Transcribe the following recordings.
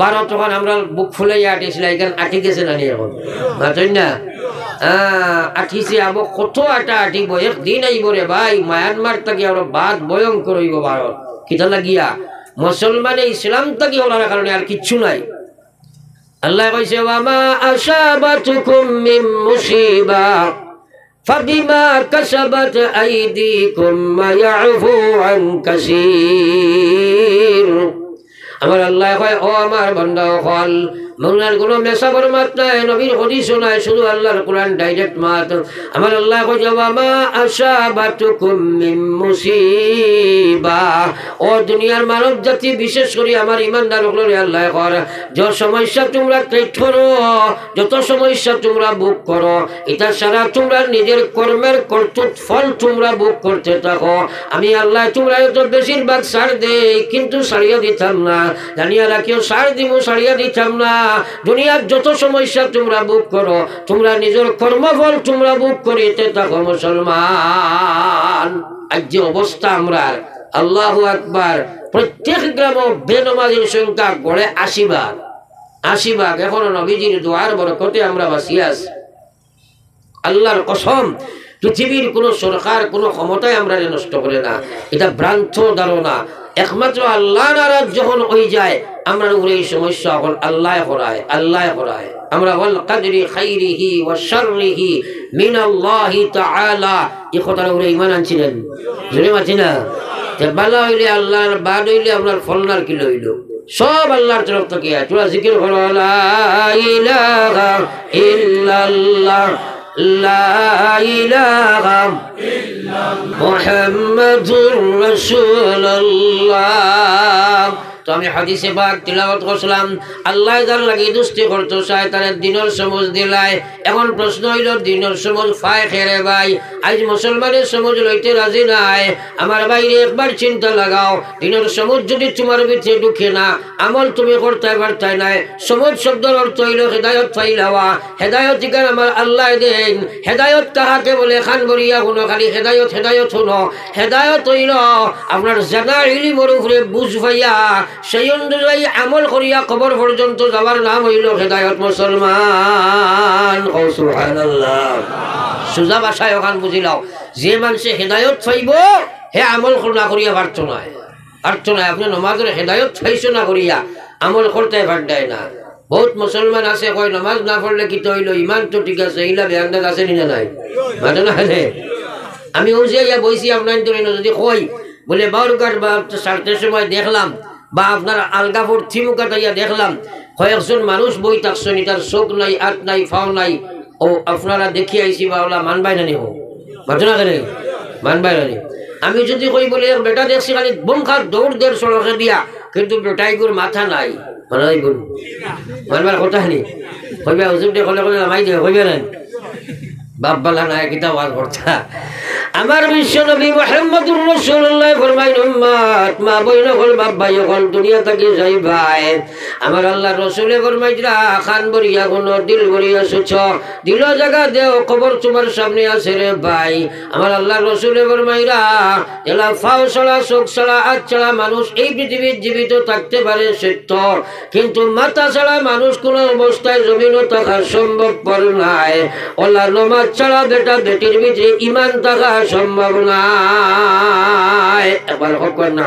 বারো তখন আমরা বুক ফুলে আটিছিল এখানে আটি গেছে না এখন? বুঝছেন না? আঠিছে আবো কত আটা আটিব একদিন আইব রে ভাই, মায়ানমার থেকে আমরা বাদ ভয়ঙ্কর হইব ভারত। কিতা লাগিয়া মুসলমানে ইসলাম থেকে হলার কারণে আর কিচ্ছু নাই। আল্লাহ কইছে, ওয়ামা আসাবাতুকুম মিন মুসিবা, ফাবিমা কাসাবাত আইদিকুম মা ইয়াফু আন কাসীর। আমার আল্লাহ কয় ও আমার বান্দা হল নাই নবীর হদিস শুধু আল্লাহর কোরআন ডাইরেক্ট আমার আল্লাহ ওয়ামা আসাবাতুকুম মিন মুসিবা। ও দুনিয়ার মানব জাতি, বিশেষ করে আমার ইমানদার হলরে আল্লাহ কর, যত সমস্যা তোমরা ট্রেট করো, যত সমস্যা তোমরা বুক করো, এটা সারা তোমরা নিজের কর্মের কর্তৃত ফল তোমরা বুক করতে থাকো। আমি আল্লাহ তোমরা তো বেশিরভাগ সার দেই, কিন্তু সারিয়া দিতাম না। জানিয়া রাখিও, সার দিব সারিয়া দিতাম না। দুনিয়ার যত সমস্যা তোমরা বুক করো, তোমরা নিজের কর্মফল তোমরা বুক করিতে থাকো মুসলমান। আজ যে অবস্থা আমরা, আল্লাহ আকবার, প্রত্যেক গ্রাম বেনমাজির সংখ্যা গড়ে আশি ভাগ। এখনও নবীজির দোয়ার বরকতে আমরা আছি। আল্লাহর কসম পৃথিবীর কোনো সরকার, কোনো ক্ষমতায় আমরা নষ্ট করে না। এটা ভ্রান্ত ধারণা। একমাত্র আল্লাহ নারাজ যখন হয়ে যায়, আমরা উপরে এই সমস্যা এখন আল্লাহ করায় আল্লাহ করায়। আমরা না? বালা বাদ হইলে লা ইলাহা মুহাম্মাদুর রাসূলুল্লাহ তো আমি হাদিসে পাক তিলাওয়াত করছিলাম, আল্লাহ যার লাগি দুষ্টি করতো চাই তার দিনের সমজ দিলাই। এখন প্রশ্ন হইল, দিনের সমজ ফায় খেরে ভাই? আজ মুসলমানের সমজ লইতে রাজি নাই। আমার বাইরে একবার চিন্তা লাগাও, দিনের সমজ যদি তোমার ভিতরে ঢুকে না, আমল তুমি করতে পারতে নাই। সমজ শব্দের অর্থ হইল হেদায়ত ফাইলাওয়া হেদায়ত ইকার আমার আল্লাহ দেন। হেদায়ত তাহাকে বলে, খান বরিয়া শুনো, খালি হেদায়ত হেদায়ত শুনো। হেদায়ত হইল, আপনার জানা ইলিমর উপরে বুঝ ভাইয়া সেই অনুযায়ী আমল করিয়া কবর পর্যন্ত যাওয়ার নাম হইল হেদায়ত মুসলমান। সুজা ভাষায় ওখান বুঝিলাও যে মানুষে হেদায়ত পাইব, হে আমল না করিয়া পারত না পারত না আপনি নমাজের হেদায়ত পাইছো না করিয়া, আমল করতে পারতাই না। বহুত মুসলমান আছে, কয়, নমাজ না পড়লে কি তো হইল ইমান তো ঠিক আছে, এইলা বেআন্দাজ আছে নি নাই? মাঝে না আমি ও যে ইয়া বইছি আপনার যদি কই বলে বারোকার বা সময় দেখলাম বা আপনার আলগাপুর থিমুকাটা ইয়া দেখলাম, কয়েকজন মানুষ বই থাকছেন তার চোখ নাই আট নাই, ফাও নাই। ও, আপনারা দেখি আইসি বা ওলা, মানবাই না নিব ঘটনা কেন? মানবাই না আমি যদি কই বলে বেটা দেখছি খালি বমখার দৌড় দের সড়কে দিয়া, কিন্তু বেটাইগুর মাথা নাই। মানাই গুণ মানবার কথা নি? কইবা হুজুর দে কলে কলে নামাই দে, কইবে না আমার বিশ্ব যাই ভাই। আল্লাহ রসুলে খান বরিয়া কোন দিল বরিয়া দিল জায়গা দেও, কবর তোমার সামনে আছে রে ভাই। আমার আল্লাহ রসুলে এলা ফাও ছড়া চোখ ছড়া আজ ছাড়া মানুষ এই পৃথিবীর জীবিত থাকতে পারে সত্য। কিন্তু মাথা ছাড়া মানুষ কোনো অবস্থায় জমিনও থাকা সম্ভবপর নাই। ওলা নমাজ ছাড়া বেটা বেটির ভিতরে ইমান থাকা সম্ভব নয়। এবার হক না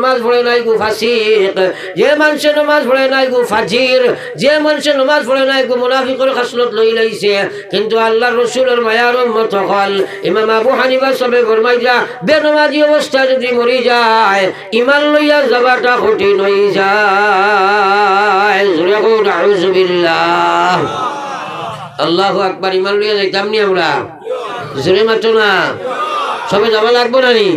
নমাজ পড়ে নাই গু ফাসিক। যে মানুষের নমাজ পড়ে নাই গু ফাজির, যে মানুষের নমাজ পড়ে নাই গু মুনাফিকর খাসলত লই লাইছে। কিন্তু আল্লাহ রসুলের মায়ার মত হল। ইমাম আবু হানিফা সবে ফরমাই যা, বেনমাজি অবস্থা যদি মরি যায়, ইমান লইয়া যাবাটা কঠিন হয়ে যায়। আউযুবিল্লাহ আল্লাহু আকবার, ইমান লইয়া যাইতাম নি আমরা? জোরে মাত্র না? সবে যাওয়া লাগবো না নি?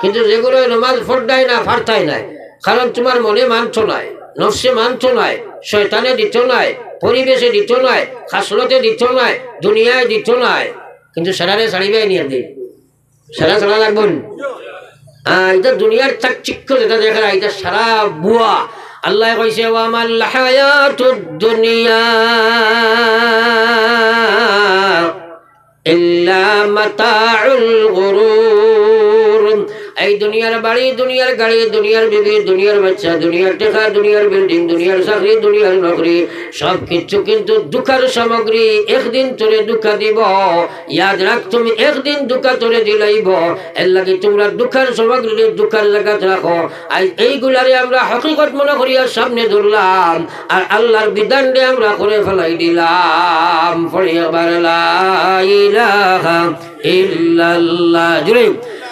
কিন্তু যেগুলো নমাজ ফোরটাই না ফারতাই নাই। কারণ তোমার মনে মানছ নাই নফসে মানছ নাই শয়তানে দিত নাই পরিবেশে দিত নাই খাসলতে দিত নাই দুনিয়ায় দিত নাই। কিন্তু সারারে ছাড়িবে নিয়ে দিন সারা ছাড়া লাগবেন আহ, এটা দুনিয়ার চাকচিক্য যেটা দেখা যায় এটা সারা বুয়া। আল্লাহ কইছে ওয়ামাল হায়াতুদ দুনিয়া। إلا متاع الغرور. এই দুনিয়ার বাড়ি, দুনিয়ার গাড়ি, দুনিয়ার বিবি, দুনিয়ার বাচ্চা, দুনিয়ার টেকা, দুনিয়ার বিল্ডিং, দুনিয়ার চাকরি, দুনিয়ার নকরি সব কিছু কিন্তু দুঃখার সামগ্রী। একদিন তোরে দুঃখা দিব, ইয়াদ রাখ, তুমি একদিন দুঃখা তোরে দিলাইব। এর লাগে তোমরা দুঃখার সামগ্রী দুঃখের জায়গাত রাখো। আর এইগুলারে আমরা হকিকত মনে করিয়া সামনে ধরলাম, আর আল্লাহর বিধান দিয়ে আমরা করে ফেলাই দিলাম। পড়ে আবার ইল্লাল্লাহ। জুড়ে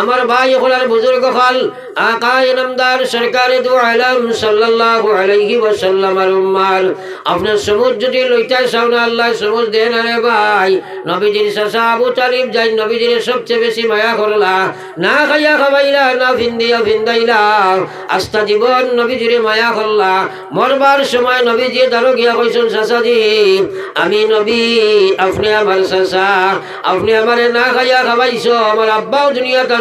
আমার ভাই হলার বুজুর্গ হল আকায় নামদার সরকারি দু আলম সাল্লাল্লাহু আলাইহি ওয়াসাল্লাম আর উম্মাল আপনার সমুজ যদি লইতাই সাউনা আল্লাহ সমুজ দেন আরে ভাই। নবীজির সাসা আবু তালিব যাই, নবীজির সবচেয়ে বেশি মায়া করলা। না খাইয়া খাবাইলা, না ভিন্দিয়া ভিন্দাইলা। আস্থা জীবন নবীজির মায়া করলা। মরবার সময় নবীজি দারো গিয়া কইছেন সাসাজি আমি নবী, আপনি আমার সাসা আপনি আমারে না খাইয়া খাবাইছো আমার আব্বাও দুনিয়াতে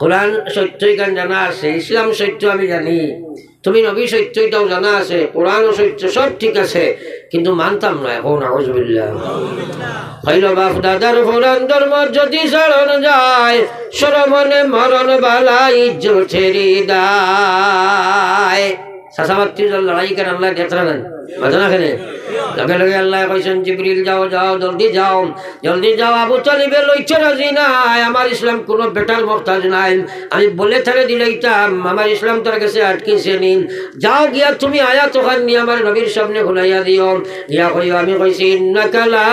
কোরআন সত্যই গান জানা আছে, ইসলাম সত্য আমি জানি। তুমি নবী সত্যটাও জানা আছে কোরআনও সত্য সব ঠিক আছে, কিন্তু মানতাম না এখন আউজবিল্লাহ দাদার কোরআন ধর্ম যদি চরণ যায় সরমনে মরণ বালা ইজ্জত ছেড়ে দায়। সাসাবাত্তি লড়াই কেন আল্লাহ খেলে লগে লগে আল্লাহ কইছেন, জিবরিল, যাও যাও, জলদি যাও জলদি যাও, আবু তালিবে লইছে রাজি নাই, আমার ইসলাম কোনো বেটার মহতাজ নাই। আমি বলে থারে দিলাইতাম, আমার ইসলাম তার কাছে আটকিছে নিন যাও গিয়া তুমি আয়াত ওখান নিয়ে আমার নবীর সামনে ঘুরাইয়া দিও। গিয়া কইও, আমি কইছি, ইন্নাকা লা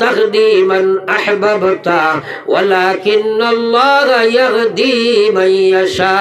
তাহদি মান আহবাবতা, ওয়ালাকিন্নাল্লাহ ইয়াহদি মান ইয়াশা।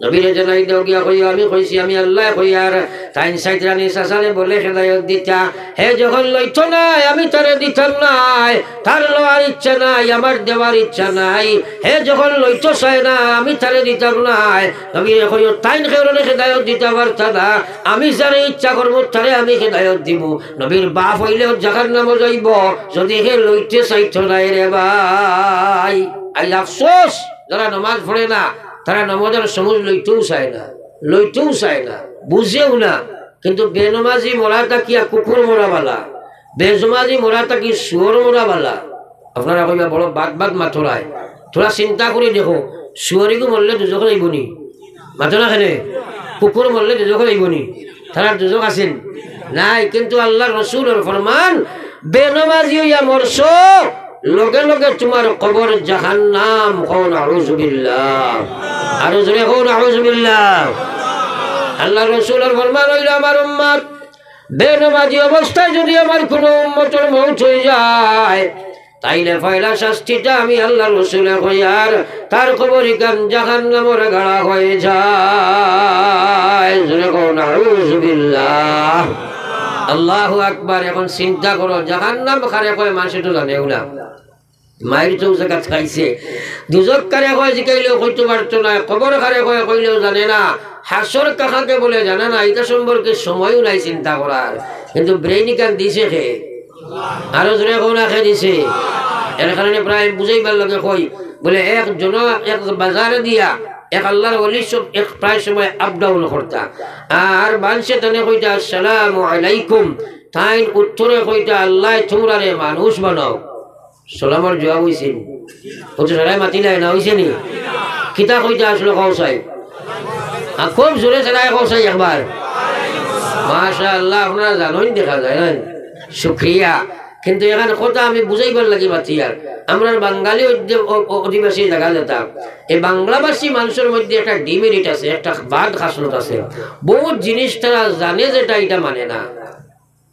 নবীরে জানাই দেও গিয়া কই, আমি কইছি, আমি আল্লাহ কই আর। তাইন সাইড রানী সাসালে বলে, হেদায়ত দিতা। হে যখন লইত নাই, আমি তারে দিতাম নাই। তার লওয়ার ইচ্ছা নাই, আমার দেওয়ার ইচ্ছা নাই। হে যখন লইত চাই না, আমি তারে দিতাম নাই। নবীরে কই তাইন খেরনে হেদায়ত দিতে পারতা না। আমি যারে ইচ্ছা করব, তারে আমি হেদায়ত দিব। নবীর বাপ হইলেও জাহার নাম যাইব যদি হে লইতে চাইত নাই রে ভাই। আই আফসোস, যারা নমাজ পড়ে না তারা নমাজের সমুজ লইতেও চায় না, লইতেও চায় না, বুঝেও না। কিন্তু বেনমাজি মরাটা কি আর কুকুর মরাবালা? বেজমাজি মরাটা কি শুয়োর মরাবালা? আপনারা কইবা বড় বাদ বাদ মাথরায়। তোরা চিন্তা করে দেখো শুয়ারিকে মরলে দুজক আইবনি মাথো না খেলে কুকুর মরলে দুজক আইবনি তারা দুজক আছেন? নাই, কিন্তু আল্লাহ রসুলের ফরমান, বেনমাজি হইয়া মরছ, লগে লগে তোমার কবর জাহান্নাম কোন আউজুবিল্লাহ আরও জোরে কোন আউজুবিল্লাহ আল্লাহ রসুলের ফরমান হইল আমার উম্মার। বেনমাজি অবস্থায় যদি আমার কোনো উম্মতের মৌত হয়ে যায়, তাইলে পয়লা শাস্তিটা আমি আল্লাহ রসুলে হইয়ার তার খবর গান জাহান নামর গাড়া হয়ে যায়? জোরে কোন আল্লাহ আকবার, এখন চিন্তা করো জাহান নাম খারে কয় মানুষ তো জানে না মায়ের চৌ জায়গা খাইছে। দুজক কারে কয় জিকাইলেও কইতে পারতো না কবর কারে কয় কইলেও জানে না, হাসর কাকাকে বলে জানে না, এটা সম্পর্কে সময়ও নাই চিন্তা করার। কিন্তু ব্রেইন কান দিছে খে আরও জোরে কোনা খে দিছে? এর কারণে প্রায় বুঝাইবার লগে কই, বলে এক জন, এক বাজারে দিয়া, এক আল্লাহর সব এক প্রায় সময় আপ ডাউন করতা। আর মানুষে তানে কইতা, আসসালামু আলাইকুম। তাই উত্তরে কইতা, আল্লাহ তোমরারে মানুষ বানাও। সালামর জবাব হইছে বলছে সবাই মাতি নাই না হইছে নি? কিতা কইতে আসলো কৌসাই খুব জোরে চালাই কৌসাই একবার মাশা আল্লাহ আপনারা জানোই দেখা যায় না? শুক্রিয়া কিন্তু এখানে কথা আমি বুঝাইবার লাগি পাচ্ছি আর আমরা বাঙালি অধিবাসী জায়গা যেতাম এই বাংলাভাষী মানুষের মধ্যে একটা ডিমেরিট আছে একটা বাদ খাসলত আছে। বহুত জিনিস তারা জানে যেটা এটা মানে না।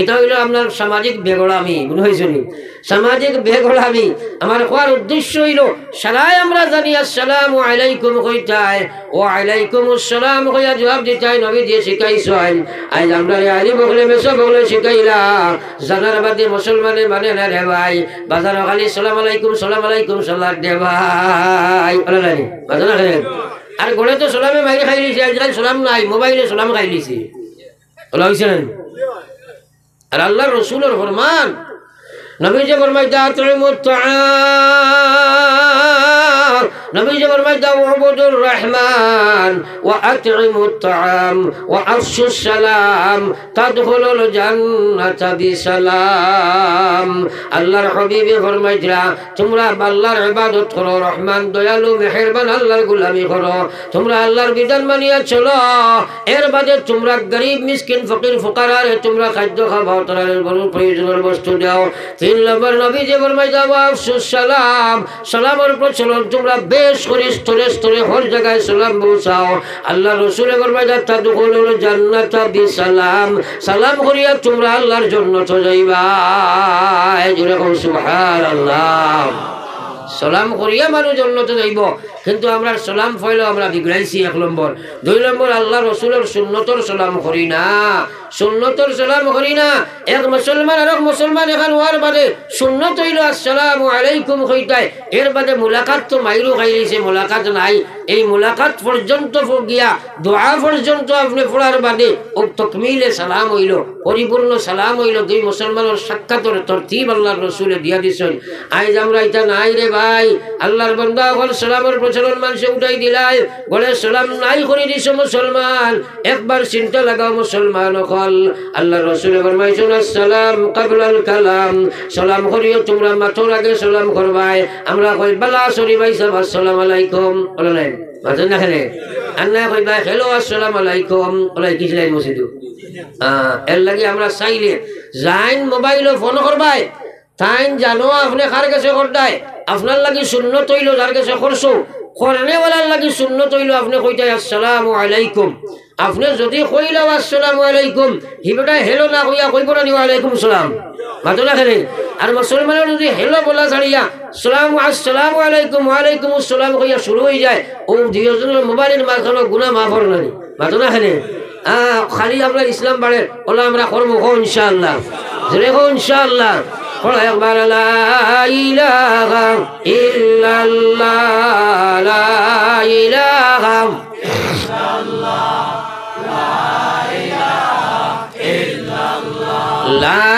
এটা হইল আপনার সামাজিক বেগড়ামি মনে হয়েছে নি? সামাজিক বেগড়ামি আমার কোয়ার উদ্দেশ্য হইল, সারাই আমরা জানি, আসসালামু আলাইকুম কইতাই, ও আলাইকুম আসসালাম কইয়া জবাব দিতাই নবী দিয়ে শিখাইছেন। আজ আমরা আলি বগলে, মেসো বগলে শিখাইলা জানার বাদে মুসলমানে মানে না রে ভাই, বাজার খালি সালাম আলাইকুম সালাম আলাইকুম সালাম দে ভাই। বাজার। আর গড়ে তো সালামে মাইরে খাই লিছি, আজকাল সালাম নাই, মোবাইলে সালাম খাই লিছি। না আর আল্লাহ রসুলের ফরমান। নবী যে ফরমাইতা আতরিমুত তাআম নবী ফরমাইতা উবুদুর রহমান। ওয়া ওয়া সালাম। তাদখুলুল জান্নাতা বিসালাম। আল্লাহর তোমরা আল্লাহর ইবাদত করো, রহমান, দয়ালু, মেহেরবান, আল্লাহর গোলামি করো। তোমরা আল্লাহর বিধান মানিয়া চলো। এর বাদে তোমরা গরিব, মিসকিন, ফকির, ফুকারার, তোমরা খাদ্য খাবাও তারা প্রয়োজনের বস্তু দাও। তিন নম্বর নবী যে বলবে, জবাব সুসালাম। সালাম সালামের প্রচলন তোমরা বেশ করে স্তরে স্তরে হর জায়গায় সালাম পৌঁছাও। আল্লাহ রসুলের বলবে জান্নাত সালাম সালাম করিয়া তোমরা আল্লাহর জন্য তো যাইবা জুড়ে সুহার সুবহানাল্লাহ। সালাম করিয়া মানুষ জন্নতে যাইব কিন্তু আমরা সালাম ফইল আমরা বিগড়াইছি এক নম্বর। দুই নম্বর, আল্লাহ রসুলের সুন্নতর সালাম করি না। সুন্নতর সালাম করি না। এক মুসলমান আর এক মুসলমান এখন হওয়ার বাদে সুন্নত হইল, আসসালাম আলাইকুম কইতাই এর বাদে মুলাকাত তো মাইরু খাইলিছে মুলাকাত নাই। এই মুলাকাত পর্যন্ত গিয়া, দোয়া পর্যন্ত আপনি পড়ার বাদে ও তকমিলে সালাম হইল, পরিপূর্ণ সালাম হইল। দুই মুসলমানের সাক্ষাতের তরতিব আল্লাহর রসুলে দিয়া দিছেন। আইজ আমরা এটা নাই রে ভাই আল্লাহর বন্দা হল সালামের প্রচলন মানুষে উঠাই দিলাই। বলে, সালাম নাই করে দিছ মুসলমান। একবার চিন্তা লাগাও মুসলমান অকল। আল্লাহ রসুলে আসসালাম কাবলাল কালাম। সালাম করিও তোমরা মাথর আগে সালাম করবাই। আমরা কই, বালা সরি ভাই সাহেব, আসসালাম আলাইকুম। বলে নাই। মাথর না খেলে? আন্না কই, ভাই হ্যালো আসসালাম আলাইকুম। ওলাই কিছু লাইন মসজিদু? এর লাগে আমরা চাইলে, যাইন মোবাইল ফোন করবাই। তাইন জানো, আপনি কার কাছে করতাই আপনার লাগি শূন্য তৈল যার কাছে করছ করনেওয়ালার লাগি শূন্য তৈল আপনি কইতাই, আসসালামু আলাইকুম। আপনি যদি কইলাও আসসালামু আলাইকুম হিবেটা হেলো না কইয়া কইব না নিও আলাইকুম সালাম। মাতো না খেলে। আর মুসলমানের যদি হেলো বলা ছাড়িয়া, সালাম, আসসালামু আলাইকুম, ওয়ালাইকুম আসসালাম, কইয়া শুরু হয়ে যায়, ও দুইজনের মোবাইলের মাঝখানে গুণা মাফর নানি মাতো না। খেলে। খালি আমরা ইসলাম বাড়ে ওলা আমরা করব হো ইনশাআল্লাহ। ইনশাআল্লাহ। পড়ো একবার লা ইলাহা ইল্লাল্লাহ লা ইলাহা লা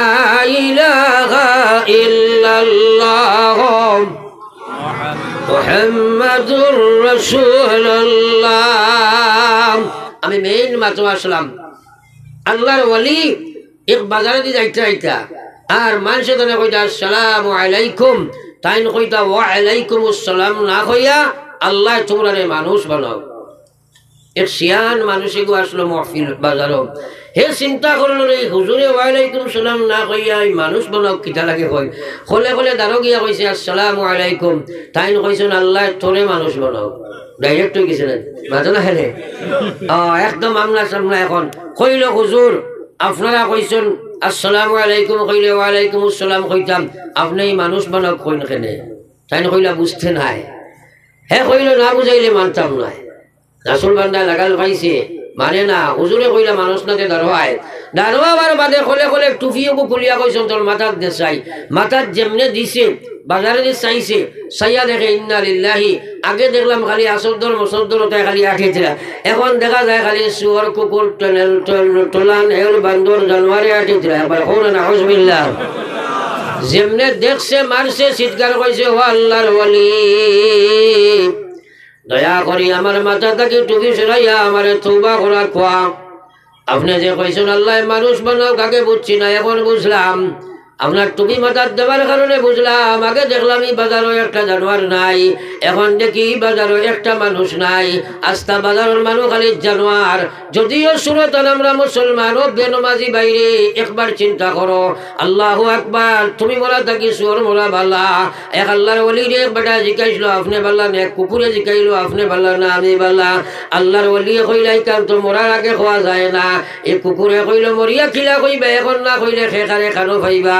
ইলাহা ইল্লাল্লাহ মুহাম্মাদুর রাসূলুল্লাহ। আমি মেইন মাত্র আসলাম আল্লাহর ওয়ালি, এক বাজারে দিয়ে যাইতে যাইতা। আর মানুষে তানে কইতা, আসসালামু আলাইকুম। তাইন কইতা, ওয়া আলাইকুম আসসালাম। না কইয়া, আল্লাহ তোমরা মানুষ বানাও। এক সিয়ান মানুষে গো আসলো মহফিল বাজারও। হে চিন্তা করল রে, হুজুরে ওয়ালাইকুম সালাম। না কইয়া, এই মানুষ বানাও, কিতা লাগে কই খলে খলে দাঁড়ো গিয়া কইছে, আসসালামু আলাইকুম। তাইন কইছেন, আল্লাহ তোরে মানুষ বানাও। ডাইরেক্ট হয়ে গেছে মাঝে না হেলে? একদম আমলা সামলা এখন। কইল, হুজুর, আপনারা কইছেন আসসালামু আলাইকুম কইলে ওয়ালাইকুম আসসালাম কইতাম, আপনি মানুষ মানব কইন কেনে? তাইন কইলা বুঝতে নাই। হে কইল না বুঝাইলে মানতাম নাই। রাসুল বান্দা লাগাল পাইছে। মানে না, হুজুরে কইলা মানুষ নাতে দাঁড়ায় দাঁড়াবার বাদে কলে কলে টুফিও খুলিয়া কইছেন তোর মাথার দেশাই মাথার যেমনে দিছে, বাজারে যে চাইছে, চাইয়া দেখে ইন্না লিল্লাহি। আগে দেখলাম খালি আসদ্দর মসদ্দর ওটাই খালি আঠেছিল এখন দেখা যায় খালি শুয়ার, কুকুর টোলান, হেল, বান্দর, জানুয়ারি আঠেছিল একবার হোন না হসবিল্লা যেমনে দেখছে, মারছে, চিৎকার কইছে, ও আল্লাহর ওয়ালি। দয়া করি আমার মাথা থাকি টুপি সরাইয়া আমার থৌবা করার খোয়া। আপনি যে কইছেন, আল্লাহ মানুষ বানাও, কাকে বুঝছি না, এখন বুঝলাম। আপনার তুমি মাথার দেওয়ার কারণে বুঝলাম, আগে দেখলাম বাজারও একটা জানোয়ার নাই, এখন দেখি বাজারও একটা মানুষ নাই। আস্তা বাজারের মানুষ খালি জানোয়ার। যদিও সুরতন, আমরা মুসলমান ও বেনমাজি বাইরে, একবার চিন্তা করো। আল্লাহ একবার তুমি মোরা থাকি সুর মোরা বাল্লা এক আল্লাহর অলি রে বেটা জিকাইছিল আপনি বাল্লা নে? কুকুরে জিকাইলো আপনি বাল্লা না আমি বাল্লা আল্লাহর অলিয়ে কইলাই কাম তো মরার আগে খোয়া যায় না। এই কুকুরে কইলো, মরিয়া খিলা কইবা, এখন না কইলে খেখারে খানো খাইবা।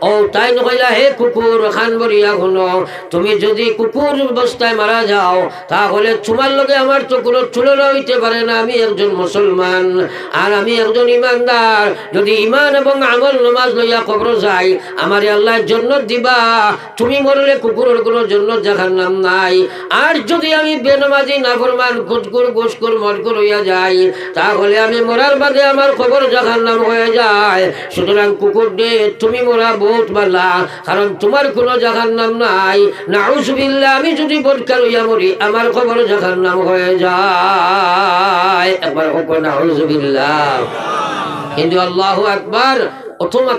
ও, তাই নকইলা হে কুকুর, খান বরিয়া শুনো, তুমি যদি কুকুর অবস্থায় মারা যাও, তাহলে তোমার লগে আমার তো কোনো তুলনা পারে না, আমি একজন মুসলমান। আর আমি একজন ইমানদার। যদি ইমান এবং আমল নমাজ লইয়া কবর যাই, আমার আল্লাহ জন্য দিবা। তুমি মরলে কুকুরের কোনো জন্য দেখার নাম নাই। আর যদি আমি বেনমাজি, নাফরমান, কুচকুর গুসকুর মরকুর হইয়া যাই, তাহলে আমি মরার বাদে আমার খবর দেখার নাম হয়ে যায়। সুতরাং কুকুর দে তুমি বহুত কারণ তোমার কোনো জাগার নাম নাই নাউজবিল্লা আমি যদি বদকার হইয়া মরি, আমার খবর জাগার নাম হয়ে যায়। একবার নাউজবিল্লা কিন্তু আল্লাহ একবার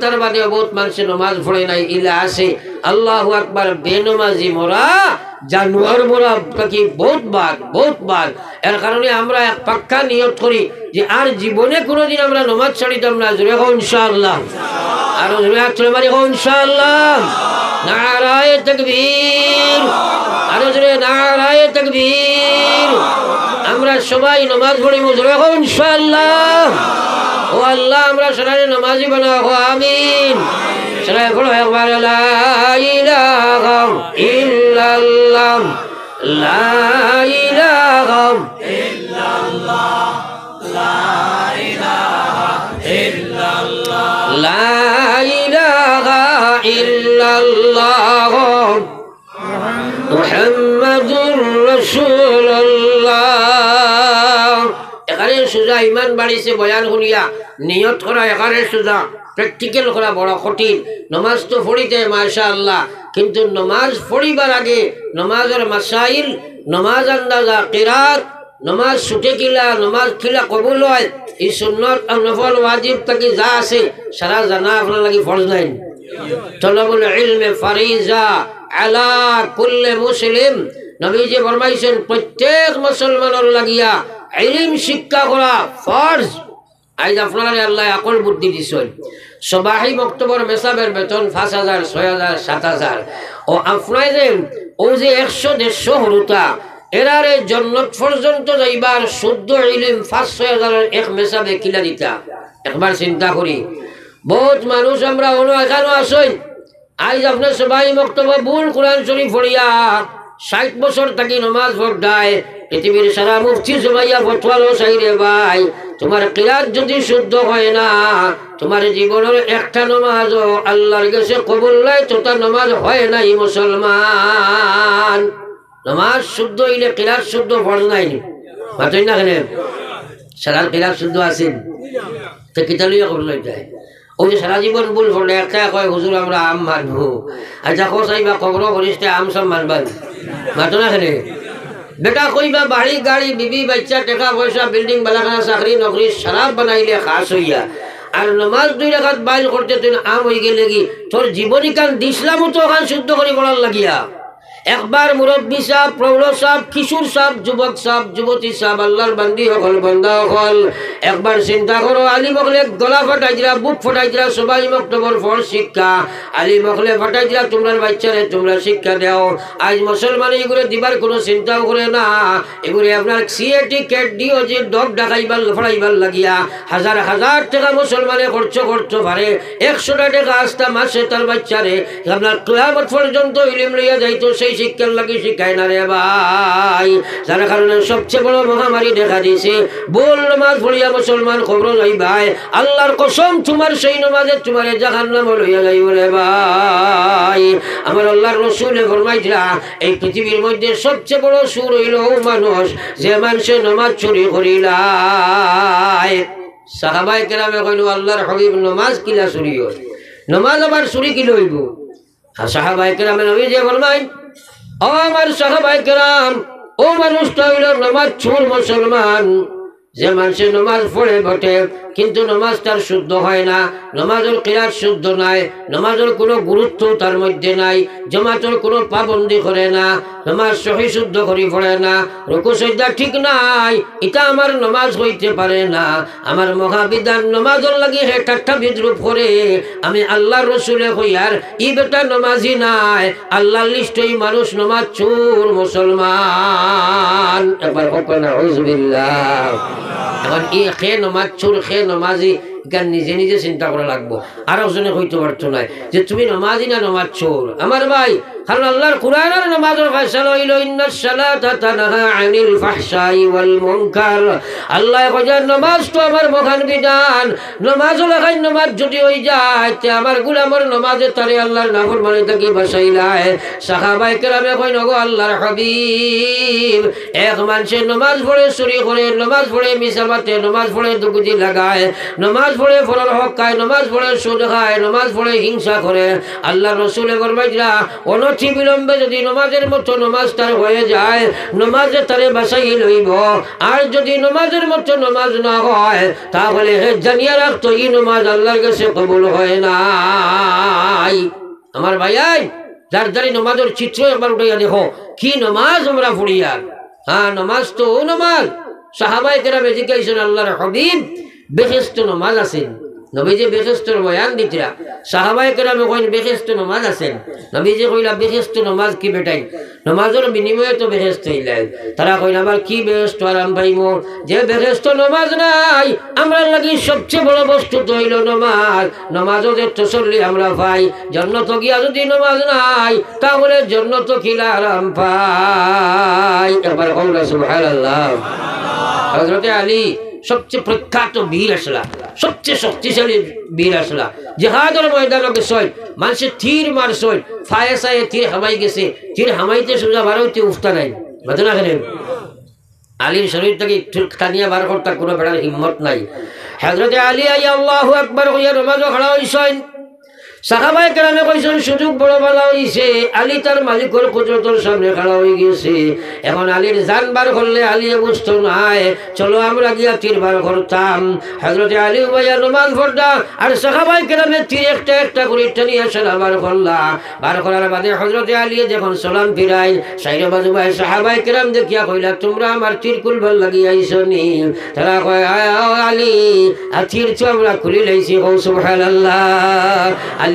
তার বাদে বহুত মানুষে নমাজ পড়ে নাই, ইলা আছে। আল্লাহ একবার বেনমাজি মোরা, জানুয়ার মোরা কি বহুত বার বহুত বার এর কারণে আমরা এক পাক্কা নিয়ত করি যে আর জীবনে কোনোদিন আমরা নমাজ ছাড়িতাম না হোক ইনশাআল্লাহ। আর জোরে হাত মারি নারায় তকবীর। আর নারায় তকবীর। আমরা সবাই নমাজ পড়িব হোক ইনশাআল্লাহ। ও আল্লাহ আমরা সবাই নমাজি বানাও আমিন সবাই পড়ো একবার লা ইলাহা ইল্লাল্লাহ লা ইলাহা লা ইলাহা ইল্লাল্লাহ মুহাম্মাদুর রাসূলুল্লাহ সুজা ইমান বাড়িছে বয়ান শুনিয়া। নিয়ত করা এখানে সুজা প্র্যাকটিক্যাল করা বড় কঠিন। নমাজ তো পড়িতে মাশা আল্লাহ কিন্তু নমাজ পড়িবার আগে নমাজের মাসাইল নমাজ আন্দাজা কিরাত নমাজ ছুটে কিলা, নমাজ খিলা কবুল হয়। এই সুন্নত নফল ওয়াজিব তাকে যা আছে সারা জানা আপনার লাগি ফরজ নাই। তলবুল ইলমে ফারিজা আলা কুল্লে মুসলিম নবীজি ফরমাইছেন, প্রত্যেক মুসলমানের লাগিয়া ইলিম, শিক্ষা করা ফরজ। আজ আপনারা আল্লাহ আকল বুদ্ধি দিছেন। সবাহি বক্তব্যর মেসাবের বেতন পাঁচ হাজার, ছয় হাজার, সাত হাজার। ও আপনার যে, ও যে একশো, দেড়শো হরুতা, এরারে জন্নত পর্যন্ত যাইবার শুদ্ধ ইলিম পাঁচ, ছয় হাজারের এক মেসাবে কিলা দিতা। একবার চিন্তা করি। বহুত মানুষ আমরা অন্য এখানেও আসই আজ আপনার সবাই বক্তব্য ভুল, কোরআন শরীফ পড়িয়া ষাট বছর থাকি নমাজ পড়ায় পৃথিবীর সারা মুফতি সবাইয়া ফটোয়ালো চাইরে ভাই, তোমার কিরাত যদি শুদ্ধ হয় না, তোমার জীবনের একটা নমাজ আল্লাহর কাছে কবুল নাই তোটা নমাজ হয় নাই মুসলমান। নমাজ শুদ্ধ হইলে কিরাত শুদ্ধ ফল নাই মাতই না কেন? সারার কিরাত শুদ্ধ আছেন তো কিতালিয়া করল যায় ওই সারা জীবন ভুল করলে একটা কয় হুজুর আমরা আম মানবো আচ্ছা কো চাইবা কবর করিসতে আম সব মানবান মাতো না খেলে বেটা কইবা বাড়ি গাড়ি বিবি বাচ্চা টাকা পয়সা বিল্ডিং বালাখানা চাকরি নকরি সারাপ বানাইলে খাস হইয়া। আর নমাজ দুই রাখাত বাইল করতে তুই আম হয়ে গেলে কি তোর জীবনী কান দিসলামও তো ওখান শুদ্ধ করে বলার লাগিয়া? একবার মুরব্বী সাহ প্রৌঢ় সাহ কিশোর সাহ যুবক সাহ যুবতী সাহ আল্লাহর বান্দি হল বন্দা হল একবার চিন্তা করো, আলী মকলে গলা ফাটাই দিলা, বুক ফাটাই দিলা, সবাই মক্তবর ফর শিক্ষা। আলী মকলে ফাটাই দিলা, তোমরা বাচ্চারে তোমরা শিক্ষা দাও। আজ মুসলমান এগুলো দিবার কোনো চিন্তাও করে না। এগুলো আপনার সিএটি কেট দিও যে ডব ডাকাইবার, ফড়াইবার লাগিয়া হাজার হাজার টাকা মুসলমানে খরচ করতে পারে। একশোটা টাকা আস্তা মাসে তার বাচ্চারে। আপনার ক্লাবত পর্যন্ত ইলিম লইয়া যাইতো, সেই শিক্ষার লাগি শিখায় না রে ভাই। যার কারণে সবচেয়ে বড় মহামারী দেখা দিয়েছে। বল নমাজ পড়িয়া মুসলমান খবর যাই ভাই। আল্লাহর কসম, তোমার সেই নমাজে তোমার জাহান নাম লইয়া যাইব রে ভাই। আমার আল্লাহর রসুলে ফরমাইছিলা এই পৃথিবীর মধ্যে সবচেয়ে বড় সুর হইল মানুষ, যে মানুষে নমাজ চুরি করিলায়। সাহাবাই কেরামে কইল, আল্লাহর হবিব, নমাজ কিলা চুরি হয় নমাজ আবার চুরি কি লইব সাহাবাই কেরামে নবী যে ফরমাই আমার সাহাবাই কেরাম ও মানুষটা হইল আমার ছোট মুসলমান। যে মানুষের নমাজ পড়ে বটে, কিন্তু নমাজ তার শুদ্ধ হয় না নমাজের কিরাত শুদ্ধ নাই নমাজের কোনো গুরুত্ব তার মধ্যে নাই, জমাতের কোনো পাবন্দি করে না, নমাজ সহি শুদ্ধ করি পড়ে না, রুকু সজ্জা ঠিক নাই, এটা আমার নমাজ হইতে পারে না, আমার মহাবিধান নমাজের লাগি হে ঠাট্টা বিদ্রুপ করে, আমি আল্লাহর রসুলে হইয়ার ই বেটা নমাজি নাই, আল্লাহর লিস্টই মানুষ নমাজ চুর মুসলমান। একবার হোক না এখন ই খে নমাজ, চোর খে নমাজি গান নিজে নিজে চিন্তা করা লাগবো। আর একজনে কইতে পারতো নাই যে, তুমি নমাজি না নমাজ চোর? আমার ভাই কারণ আল্লাহর কোরআনের নমাজের ফয়সালা হইল, ইন্নাস সালাতা তানহা আনিল ফাহশাই ওয়াল মুনকার। আল্লাহ কইয়া নমাজ তো আমার মহান বিধান। নমাজ লাগাই নমাজ যদি হই যায়, তে আমার গুলামর নমাজে তারে আল্লাহর নাফরমানি থাকি বাসাইলায় সাহাবাই কেরামে কই নগো আল্লাহর হাবিব, এক মানুষের নমাজ পড়ে চুরি করে, নমাজ পড়ে মিসামাতে নমাজ পড়ে দুগুজি লাগায়, নমাজ পড়ে ফলর হক খায়, নমাজ পড়ে সুদ খায়, নমাজ পড়ে হিংসা করে। আল্লাহ রসুলে বরমাইরা অনথি বিলম্বে যদি নমাজের মতো নমাজ তার হয়ে যায়, নমাজে তারে বাসাই লইব। আর যদি নমাজের মতো নমাজ না হয়, তাহলে হে জানিয়ে রাখতো, এই নমাজ আল্লাহর কাছে কবুল হয় নাই। আমার ভাইয়াই যার যারি নমাজের চিত্র একবার উঠাইয়া দেখো, কি নমাজ আমরা পড়িয়া। হ্যাঁ নমাজ তো ও নমাজ। সাহাবাই কেরামে জিজ্ঞাসন আল্লাহর হবিব বেহেস্ত নমাজ আছেন। নবীজি বেহেস্তর বয়ান দিতরা সাহাবাই কেরামে কইন বেহেস্ত নমাজ আছেন নবীজি কইলা বেহেস্ত নমাজ কি বেটাই? নমাজের বিনিময়ে তো বেহেস্ত হইলাই। তারা কইন আবার কি বেহেস্ত আরাম পাইব? যে বেহেস্ত নমাজ নাই আমরা লাগি সবচেয়ে বড় বস্তু তো হইল নমাজ। নমাজও যে তসল্লি আমরা পাই। জন্নত গিয়া যদি নমাজ নাই, তাহলে জন্নত কিলা আরাম পাই? একবার কৌলা সুবহানাল্লাহ। হজরতে আলী সবচেয়ে প্রখ্যাত বীর আসলা, সবচেয়ে শক্তিশালী বীর আসলা। জেহাদের ময়দানে গেছয় মানুষের তীর মারছয় ফায়ে সায়ে তীর হামাই গেছে, তীর হামাইতে সোজা বারোতে উফতা নাই বাদনা খেলেন। আলীর শরীর থেকে টানিয়া বার করতে কোনো বেড়ার হিম্মত নাই। হজরতে আলী আই আল্লাহ একবার হইয়া নমাজও খাড়া হইছেন। সাহাবাই কেরামে কইছেন, সুযোগ বড় ভালো হইছে। আলী তার মালিকর কুদরতর সামনে খাড়া হয়ে গেছে এখন আলীর জান বার করলে আলী বুঝতো নাই। চলো আমরা গিয়া তীর বার করতাম। হজরতে আলী ভাইয়া নমাজ পড়তা আর সাহাবাই কেরামে তীর একটা একটা করে টানিয়ে সেনা বার করলা। বার করার বাদে হজরতে আলী যখন সালাম ফিরাই সাইরে বাজু ভাই সাহাবাই কেরাম দেখিয়া কইলা, তোমরা আমার তীর কুলবার লাগিয়ে আইসো নি? তারা কয় আলী আর তীর তো আমরা খুলি লাইছি কৌ সুবহানাল্লাহ।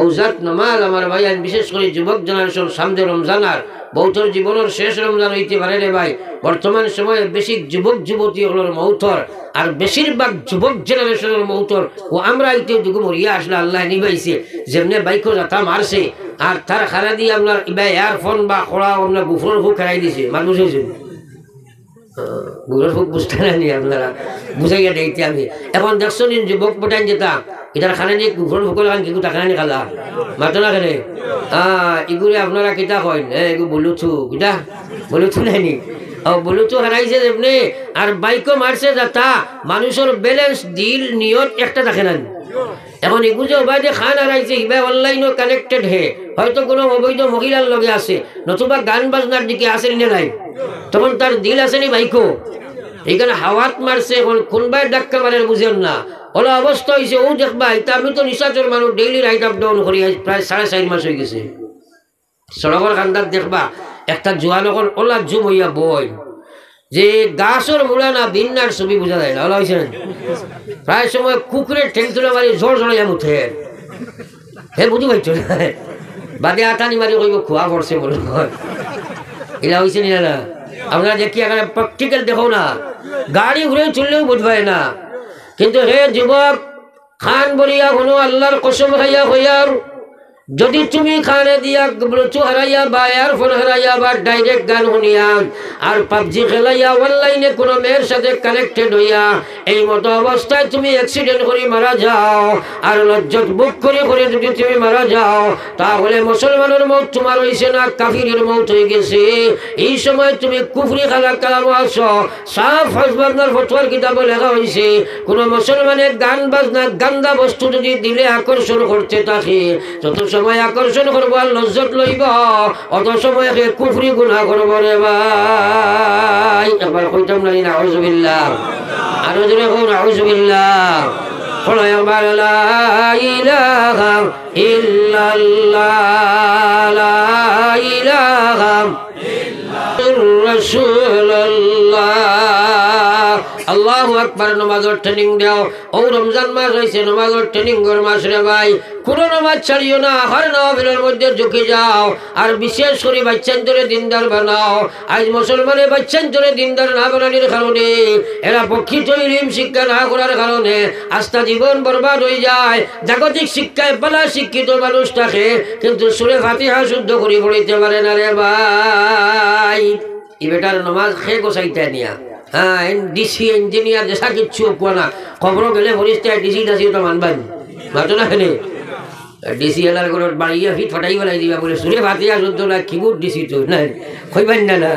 ঔজাত নমাজ আমার ভাই আর বিশেষ করে যুবক জেনারেশন, সামনে রমজান আর বৌথর জীবনের শেষ রমজান হইতে পারে রে ভাই। বর্তমান সময়ে বেশি যুবক, যুবতী হলোর মৌথর আর বেশিরভাগ যুবক জেনারেশনের মৌতর। ও আমরা ইতে দুগু মরিয়া আসলে আল্লাহ নিবাইছে যেমনে বাইকো যাতা মারছে, আর তার খারা দিয়ে আপনার ইবা এয়ারফোন বা খোলা আপনার গুফরের ফুক খেলাই দিছে, মানুষ হয়েছে গুফরের ফুক বুঝতে নানি আপনারা, বুঝাইয়া দেইতে আমি। এখন দেখছ নিন যুবক পটাইন যেতা এটার খানে গুফরের ফুকর খান টাকা নি খালা? মাতো না আপনারা কিতা কইন হ্যাঁ এগুলো বলুথু? কিতা? বলুথু নাইনি ও বলুথু হারাইছে এমনি আর বাইকও মারছে যাতা মানুষের ব্যালেন্স দিল নিয়ত একটা দেখে না। এখন এগুলো যে ওবাই খান হারাইছে ইবা অনলাইনও কানেক্টেড হে। হয়তো কোনো অবৈধ মহিলার লগে আছে, নতুবা গান বাজনার দিকে আসেনি না নাই? তখন তার দিল আসেনি বাইকও এইখানে হাওয়াত মারছে, এখন কোনবাই ডাক্কা মারে বুঝেন না। ওলা অবস্থা হয়েছে ও দেখবা এটা আমি তো নিশাচর মানুষ ডেইলি রাইট আপ ডাউন করি প্রায় সাড়ে চার মাস হয়ে গেছে। সড়কের কান্দার দেখবা একটা জোয়ান এখন ওলা জুম হইয়া বই, যে গাছর মূলা না বিন্নার ছবি বোঝা যায় না, ওলা হয়েছে? প্রায় সময় কুকুরের ঠেং তুলে মারি জোর জড়াইয়া মুঠে। হে, বুঝি পাইছ বাদে আটানি মারি কইব খোয়া পড়ছে হয় এলা হয়েছে না আপনারা দেখি এখানে প্র্যাকটিক্যাল দেখো না, গাড়ি ঘুরে চললেও বুঝবাই না। কিন্তু হে যুবক, খান বলিয়া কোনো আল্লাহর কসম খাইয়া হইয়ার যদি তুমি খানে দিয়া হারাইয়া বা বা গান কোনো সাথে তুমি লজ্জত বুক তুমি যাও, তাহলে মুসলমানের মত তোমার হয়েছে না, কাফিরের মত হয়ে গেছে। এই সময় তুমি কুফরি খালা কালাম আছো, সাফ হজবাবনার ফটোয়ার কিতাবে লেখা হয়েছে কোনো মুসলমানের গান বাজনা, গান্দা বস্তু যদি দিলে আকর্ষণ করতে থাকে তত সময় আকর্ষণ করব আর লজ্জত লইব। অত সময় সে কুফরি গুণা করব রে ভাই। কইতাম না নাউজুবিল্লাহ আরও জোরে হোক নাউজুবিল্লাহ পড়ো একবার লা ইলাহা ইল্লাল্লাহ, লা ইলাহা আল্লাহ আকবার, নমাজের ট্রেনিং দাও। ও রমজান মাস হয়েছে নমাজের ট্রেনিং গর মাস রে ভাই। কোনো নমাজ ছাড়িও না, হর নবিলের মধ্যে ঝুঁকে যাও। আর বিশেষ করে বাচ্চান্তরে দিনদার বানাও। আজ মুসলমানের বাচ্চান্তরে দিনদার না বানানোর কারণে, এরা প্রকৃত ইলিম শিক্ষা না করার কারণে আস্থা জীবন বরবাদ হয়ে যায়। জাগতিক শিক্ষায় পালা শিক্ষিত মানুষ থাকে, কিন্তু সুরে ফাতিহা শুদ্ধ করে পড়িতে পারে না রে ভাই। ই বেটার নমাজ খে গোসাইতে নিয়া। ডিসি ইঞ্জিনিয়ার যেসা কিচ্ছু কোয়া না। খবর গেলে ভরিস ডিসি দাসি তো মানবান মাতো না খেলে ডিসি এলার করে বাড়িয়ে ফিট ফাটাই বেলাই দিবা বলে সুরে ভাতিয়া শুদ্ধ না কিবোর্ড ডিসি তো? না কইবেন না না?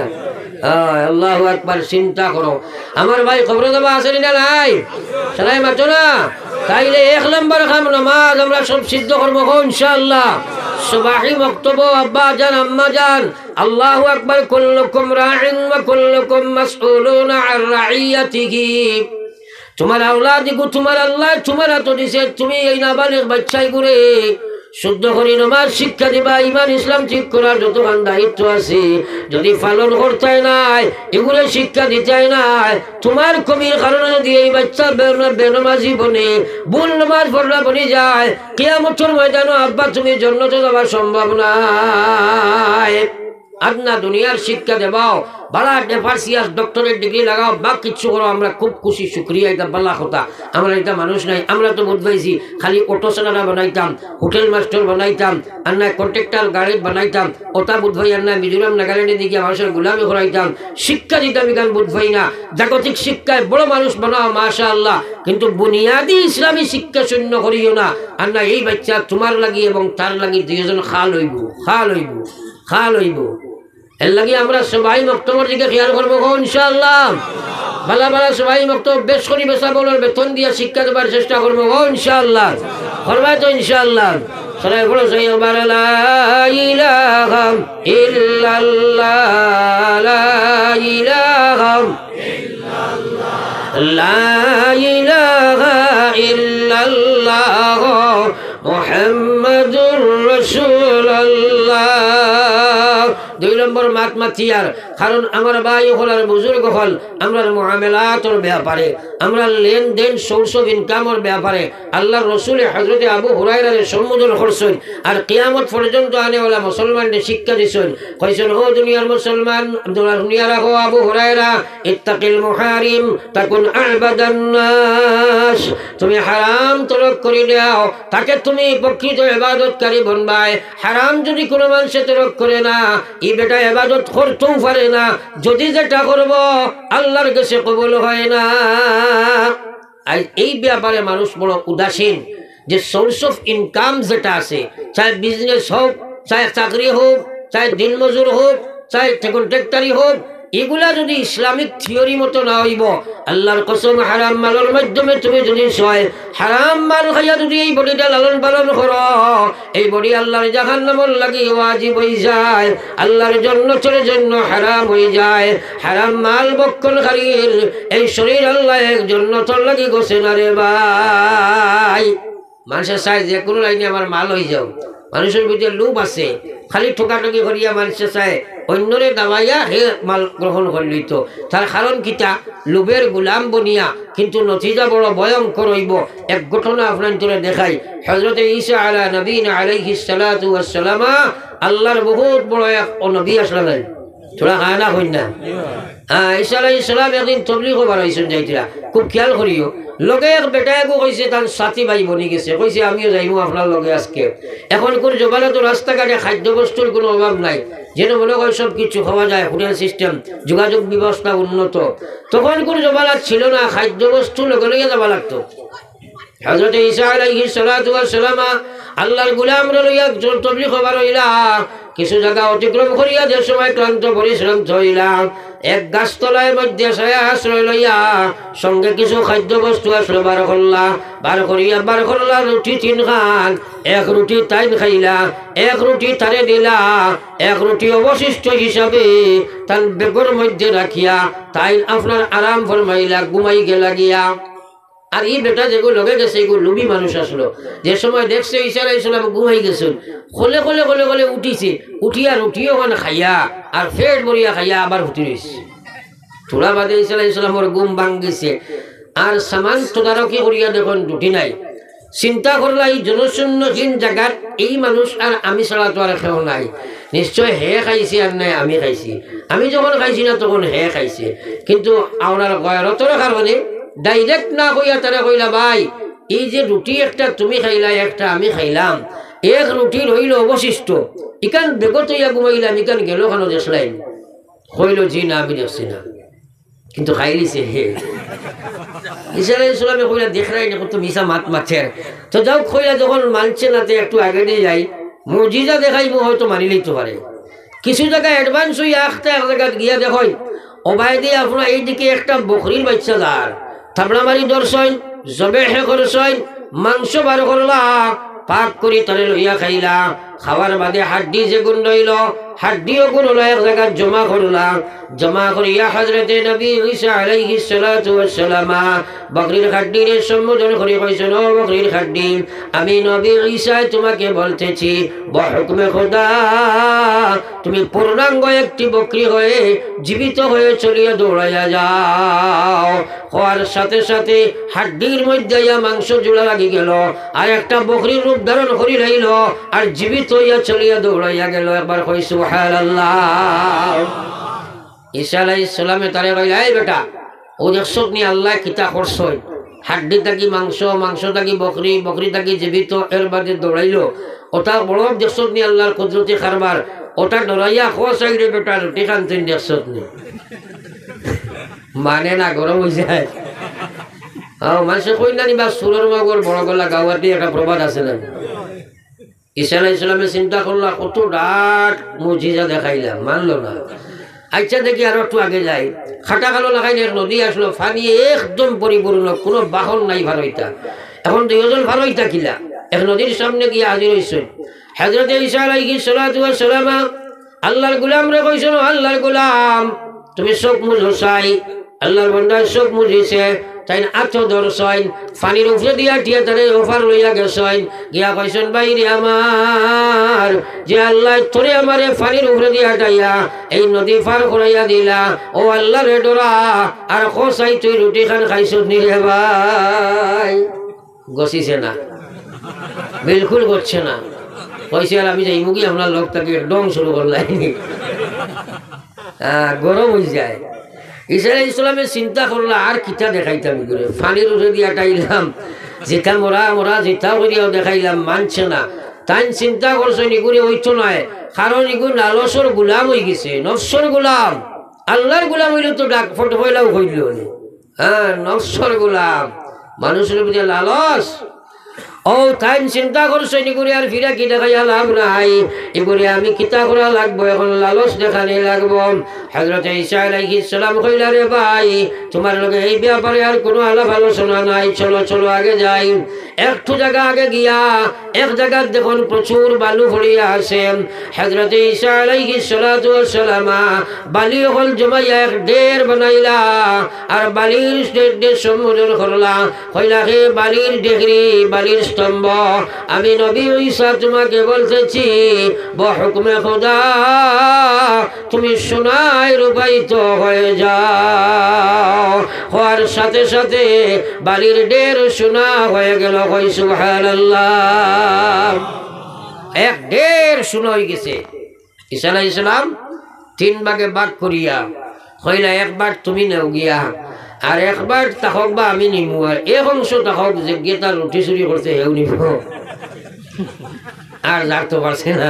আল্লাহ একবার চিন্তা করো। আমার ভাই খবর দেওয়া আছে না নাই? সালাই মাতো না? তাইলে এক নম্বর খাম নামাজ আমরা সব সিদ্ধ করব ইনশাআল্লাহ। সুবাহি মক্তব আব্বা জান, আম্মা জান। আল্লাহু আকবার, কুল্লুকুম রাইন ওয়া কুল্লুকুম মাসউলুনা আন রাইয়াতিহি। তোমার আওলাদ গো, তোমার আল্লাহ, তোমার তো দিছে তুমি এই নাবালিগ বাচ্চাই করে শুদ্ধ করে নমাজ শিক্ষা দিবা ইমান ইসলাম ঠিক করার যতক্ষণ দায়িত্ব আছে, যদি পালন করতে নাই, এগুলো শিক্ষা দিতে নাই, তোমার কমির কারণে যদি এই বাচ্চা বেনমাজি বনে ভুল নমাজ পড়লা বনে যায়, কেয়ামতর ময়দানো আব্বা তুমি জন্মতে যাওয়ার সম্ভব আদনা দুনিয়ার শিক্ষা দেবাও, বালা ডেফার্সিয়াস ডক্টরের ডিগ্রি লাগাও, বা কিচ্ছু করো, আমরা খুব খুশি, শুক্রিয়া, এটা বালা কথা। আমরা এটা মানুষ নাই, আমরা তো বোধ পাইছি খালি অটো চালানা বানাইতাম, হোটেল মাস্টার বানাইতাম আর না কন্ট্রাক্টার গাড়ি বানাইতাম ওটা বোধ ভাই আর মিজোরাম নাগাল্যান্ডের দিকে মানুষের গুলামি করাইতাম শিক্ষা দিতাম গান বোধ ভাই না। জাগতিক শিক্ষায় বড় মানুষ বানাও মাশা আল্লাহ কিন্তু বুনিয়াদি ইসলামী শিক্ষা শূন্য করিও না। আর না এই বাচ্চা তোমার লাগি এবং তার লাগি দুইজন খাল হইব খাল হইব। খাল হইব এর লাগে আমরা সবাই মক্তবর দিকে খেয়াল করব গো, ইনশাআল্লাহ। বালা বালা সবাই মক্তব বেশ করি বেসা বলার বেতন দিয়ে শিক্ষা দেবার চেষ্টা করব গো, ইনশাআল্লাহ। করবাই তো ইনশাআল্লাহ। সবাই বলো, সেই আমার লা ইলাহা ইল্লাল্লাহ, লা ইলাহা লা ইলাহা ইল্লাল্লাহ, মুহাম্মাদুর রাসূলুল্লাহ। দুই মাত মাতিয়ার কারণ আমার ভাই হল আর বুজুর্গ হল আমরা মহামেলাতর ব্যাপারে আমরা লেনদেন সোর্স অফ ইনকামর ব্যাপারে। আল্লাহ রসুল হজরতে আবু হুরাইরারে সম্বোধন করছেন, আর কিয়ামত পর্যন্ত আনেওয়ালা মুসলমানদের শিক্ষা দিছেন। কইছেন, ও দুনিয়ার মুসলমান দুনিয়া রাখো আবু হুরাইরা ইত্তাকিল মুহারিম, তাকুন আবাদান তুমি হারাম তরক করে দাও, তাকে তুমি প্রকৃত ইবাদতকারী বনবাই হারাম যদি কোনো মানুষে তরক করে না, ই বেটা এবাদত করতেও পারে না। যদি যেটা করব, আল্লাহর কাছে কবল হয় না। আর এই ব্যাপারে মানুষ বড় উদাসীন, যে সোর্স অফ ইনকাম যেটা আছে, চাই বিজনেস হোক, চাই চাকরি হোক, চাই দিনমজুর হোক, চাই কন্ট্রাক্টারি হোক এগুলা যদি ইসলামিক থিওরি মতো না হইব, আল্লাহর কসম হারাম মালের মাধ্যমে তুমি যদি ছয় হারাম মাল খাইয়া যদি এই বডিটা লালন পালন কর, এই বডি আল্লাহর জাহান নামল লাগি ওয়াজিব হয়ে যায়, আল্লাহর জন্য চলে জন্য হারাম হয়ে যায়। হারাম মাল বক্ষণকারীর এই শরীর আল্লাহ জন্য তোর লাগি গোসে না রে ভাই। মানুষের চাই যে কোনো লাইনে আমার মাল হয়ে যাও। মানুষের ভিতরে লোভ আছে। খালি ঠোকাঠকি করিয়া মানুষে চায় অন্যরে দাবাইয়া হে মাল গ্রহণ করলি তো তার কারণ কিতা? লোভের গুলাম বনিয়া, কিন্তু নথিজা বড় ভয়ঙ্কর হইব। এক ঘটনা আপনার দেখাই। হজরত ঈসা আলা নবীন আলাইহি সালাতু আল্লাহর বহুত বড় এক নবী আসলেন। না হ্যাঁ ঈশা ইসলাম একদিন তবলিগ হবার হয়েছেন যাইতিরা। খুব খেয়াল করিও, লগে এক বেটা একো কইছে, তার সাথী ভাই বনি গেছে। কইছে, আমিও যাইবো আপনার লগে আজকে। এখন কোন খাদ্য বস্তুর কোনো অভাব নাই। যেন মনে হয় সব কিছু খাওয়া যায় হোটেল সিস্টেম, যোগাযোগ ব্যবস্থা উন্নত। তখন কোন জবালাত ছিল না খাদ্য বস্তু লগে লগে যাবা লাগতো। হজরত ঈসা আলাইহিস সালাতু ওয়াস সালামা, আল্লাহর গুলাম লইয়া জোর তবলিগ হবার হইলা, কিছু জায়গা অতিক্রম করিয়া যে সময় ক্লান্ত পরিশ্রম হইলা, এক গাছতলায় মধ্যে ছায়া আশ্রয় লইয়া সঙ্গে কিছু খাদ্য বস্তু আশ্রয় বার করলা, বার করিয়া বার করলা, রুটি তিন খান, এক রুটি তাইন খাইলা, এক রুটি তারে দিলা, এক রুটি অবশিষ্ট হিসাবে তার বেগর মধ্যে রাখিয়া তাই আপনার আরাম ফরমাইলা ঘুমাই গেলা গিয়া আর এই বেটা যেগুলো লগে গেছে এগুলো লুবি মানুষ আসলো। যে সময় দেখছে ইসারা ইসলাম ঘুমাই গেছিল খোলে খোলে খোলে খোলে উঠিছে। উঠিয়া রুটিও ওখানে খাইয়া, আর ফেট বরিয়া খাইয়া আবার উঠি রয়েছে থোড়া বাদে ইসারা ইসলামর গুম ভাঙ্গিছে আর সামান তদারকি করিয়া দেখুন দুটি নাই। চিন্তা করলা এই জনশূন্যহীন জায়গাত এই মানুষ আর আমি ছাড়া তো আর কেউ নাই। নিশ্চয় হে খাইছে আর নাই, আমি খাইছি। আমি যখন খাইছি না, তখন হে খাইছে। কিন্তু আপনার গয়রতর কারণে ডাইরেক্ট না কইয়া তারা কইলা, ভাই, এই যে রুটি একটা তুমি খাইলা, একটা আমি খাইলাম। এক রুটি রইল অবশিষ্ট। ইকান বেগত ইয়া ঘুমাইলাম, ইকান গেল কেন দেখলাম কইল, জি না, আমি দেখছি না। কিন্তু খাইলিছে হে। ইসরায়েল ইসলামে কইলা দেখলাই না, কত মিশা মাত মাছের। তো যাও কইলা, যখন মানছে না তো একটু আগে দিয়ে যাই। মজিজা দেখাইব, হয়তো মানি লইতে পারে। কিছু জায়গায় অ্যাডভান্স হইয়া একটা এক জায়গায় গিয়া দেখেন অবাই দিয়ে আপনার এইদিকে একটা বকরির বাচ্চা দাঁড়। থাবড়া মারি দর্শন জবে হে করছেন মাংস বার করলা পাক করি তারে লইয়া খাইলা। খাওয়ার বাদে হাড্ডি যে গুণ রইল, হাড্ডিও গুণ হলো এক জায়গায় জমা করলা জমা করিয়া হজরতে নবী ঈসা আলাইহিস সালাতু ওয়াস বকরির হাড্ডির সম্বোধন করে কইছেন, ও বকরির হাড্ডি আমি নবী ঈসা তোমাকে বলতেছি বহুকমে খোদা, তুমি পূর্ণাঙ্গ একটি বকরি হয়ে জীবিত হয়ে চলিয়ে দৌড়াইয়া যাও। হওয়ার সাথে সাথে হাড্ডির মধ্যে মাংস জোড়া লাগি গেল, আর একটা বকরির রূপ ধারণ করি রইল আর জীবিত হইয়া চলিয়া দৌড়াইয়া গেল একবার কই, সুবহানাল্লাহ। ঈসা আলাইহিস সালামে তারে কইলা, এই বেটা, ও দেখছক নি আল্লাহ কিতা করছই? হাড্ডি থাকি মাংস মাংস থাকি বকরি বকরি থাকি জীবিত, এর বাদে দৌড়াইলো। ওটা বড় দেখছক নি আল্লাহর কুদরতি কারবার, ওটা ডরাইয়া খো সাইডে বেটা, রুটি খানতেন দেখছক নি মানে না, গরম হয়ে যায়। মানুষে কই না নিবা, সুরের মগর বড় গলা গাওয়াটি একটা প্রবাদ আছে না? ঈসা আলাইহিস সালামে চিন্তা করলা, কত ডাট মুজিজা দেখাইলাম মানলো না। আচ্ছা দেখি আরও একটু আগে যাই। খাটা কালো লাগাই এক নদী আসলো ফানি একদম পরিপূর্ণ, কোনো বাহন নাই ভালোইতা এখন দুইজন ভালোইতা কিলা। এক নদীর সামনে গিয়ে হাজির হয়েছে হাজরত সালামা, আল্লাহর গুলাম রে কইছেন আল্লাহর গুলাম। তুমি সব মুজো চাই আল্লাহর বন্দার সব মুজিছে তাই আত্ম দর্শন ফানির উপরে দিয়া টিয়া তারে অফার লইয়া গেছেন গিয়া কইছেন বাইরে আমার, যে আল্লাহ তোরে আমারে ফানির উপরে দিয়া টাইয়া এই নদী পার করাইয়া দিলা, ও আল্লাহ রে ডরা, আর খসাই তুই রুটি খান খাইছ নি রে ভাই। গছিছে না, বিলকুল করছে না। কইছে, আর আমি যাই মুগি আপনার লোক তাকে ডং শুরু করলাই গরম হয়ে যায় ইসরা ইসলামের চিন্তা করলা আর কিতা দেখাইতাম করে ফানির উঠে দিয়া টাইলাম যেটা মরা মরা যেটা করিয়াও দেখাইলাম, মানছে না। তাই চিন্তা করছ নিগুড়ি হইতো নয় কারণ ইগু লালসর গুলাম হয়ে গেছে, নফসর গুলাম। আল্লাহর গুলাম হইলে তো ডাক ফটো পয়লাও হইল হ্যাঁ নফসর গুলাম। মানুষের প্রতি লালস। ও, তাই চিন্তা করছ? নিগুড়ি আর ফিরা কি দেখাইয়া লাভ নাই। এগুলি আমি কিতা করা লাগবো? এখন লালস দেখানি লাগবো। হজরত ঈসা আলাইহিস সালাম কইলা, রে ভাই, তোমার লগে এই ব্যাপারে আর কোনো আলাপ আলোচনা নাই। চলো চলো, আগে যাই। একটু জায়গা আগে গিয়া, এক জায়গা দেখুন, প্রচুর বালু ভরিয়া আছে। হজরত ঈসা আলাইহিস সালাতু সালামা বালি হল জমাইয়া এক ডের বানাইলা, আর বালির সম্বোধন করলা। কইলা, হে বালির ডেগরি, বালির স্তম্ভ। আমি নবী ঈসা তোমাকে বলতেছি বহুকমে খোদা, তুমি সোনায় রূপায়িত হয়ে যাও। হওয়ার সাথে সাথে বালির ডের সোনা হয়ে গেল সুবহানাল্লাহ। এক ডের সোনা হয়ে গেছে। ঈসা আলাইহিস সালাম তিন ভাগে ভাগ করিয়া কইলা একবার তুমি নেও গিয়া। আর একবার তাহক বা আমি নিমু, আর এক অংশ তাহক যে গিয়ে তার রুটি চুরি করতে হেউ নিব আর যার পারছে না।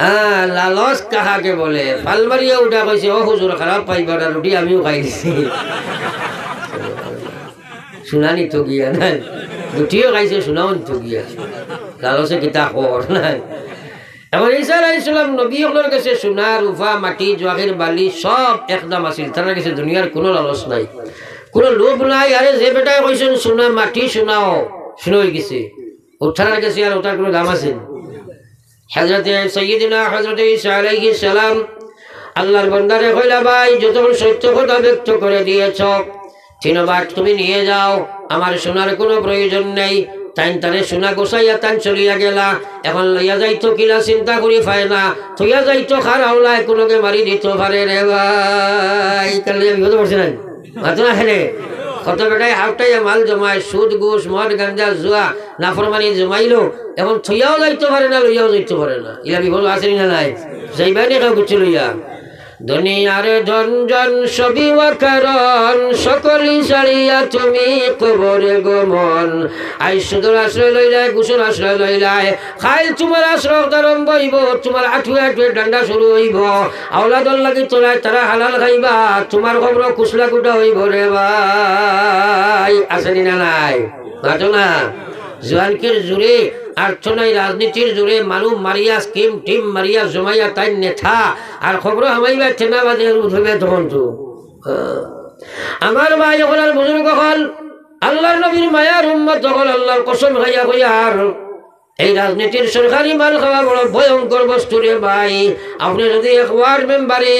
হ্যাঁ লালস কাহাকে বলে? পালমারিয়া উঠা কইছে ও হুজুর খারাপ পাইবা না রুটি আমিও খাই দিছি। শুনানি তো গিয়া নাই? রুটিও খাইছে, শুনাও তো গিয়া লালসে কিতা খবর নাই। এখন ঈসা আলাইসালাম নবী সকলের কাছে সোনা রূপা মাটি জোয়াকের বালি সব একদম আছিল। তার কাছে দুনিয়ার কোনো লালস নাই। কোনো লোভ নাই। আরে যে বেটাই কইছেন, সোনা, মাটি শোনাও শুনে হয়ে গেছে। উঠার কাছে আর ওটার কোনো দাম আছে? হজরত সৈয়দিনা হজরত ঈসা আলাইহিস সালাম আল্লাহর বন্দারে কইলা, ভাই, যতক্ষণ সত্য কথা ব্যক্ত করে দিয়েছ তিনবার তুমি নিয়ে যাও। আমার শোনার কোনো প্রয়োজন নেই। তাইন তারে সোনা গোসাইয়া তান চলিয়া গেলা। এখন লইয়া যাইতো কিলা চিন্তা করি পায় না থইয়া মারি রে ভাই। না না কত হাউটাই মাল জমায় সুদ ঘুষ মদ, গাঞ্জা, জুয়া নাফরমানি জমাইলো। এখন থইয়াও যাইতে পারে না, লইয়াও যাইতে পারে না। ইলা বিপদ আছে না নাই? যাইবাই কেউ কিছু লইয়া। দুনিয়ারে ধনজন সবই কারণ সকলি সারিয়া তুমি কবরে গমন। আই সুদর আশ্রয় লইলাই গুসুর আশ্রয় লইলাই খাই তোমার আশ্রয় কারণ বইব, তোমার আঠুয়ে আঠুয়ে ডান্ডা শুরু হইব। আওলাদর লাগি তোলাই তারা হালাল খাইবা, তোমার খবর কুসলা কুটা হইব রে ভাই। আসেনি না নাই? না? জোয়ানকের জুড়ে আর্থনাই রাজনীতির জুড়ে মানুষ মারিয়া স্কিম, টিম মারিয়া জমাইয়া তাই নেথা আর খবর হামাইবা ঠেনা বাজে উঠবে তখন তো। আমার ভাই যখন আর বুজুর্গ হল আল্লাহর নবীর মায়ার উম্মত যখন আল্লাহর কসম খাইয়া কইয়া আর এই রাজনীতির সরকারি মাল খাওয়া বড় ভয়ঙ্কর বস্তু রে ভাই। আপনি যদি এক ওয়ার্ড মেম্বারে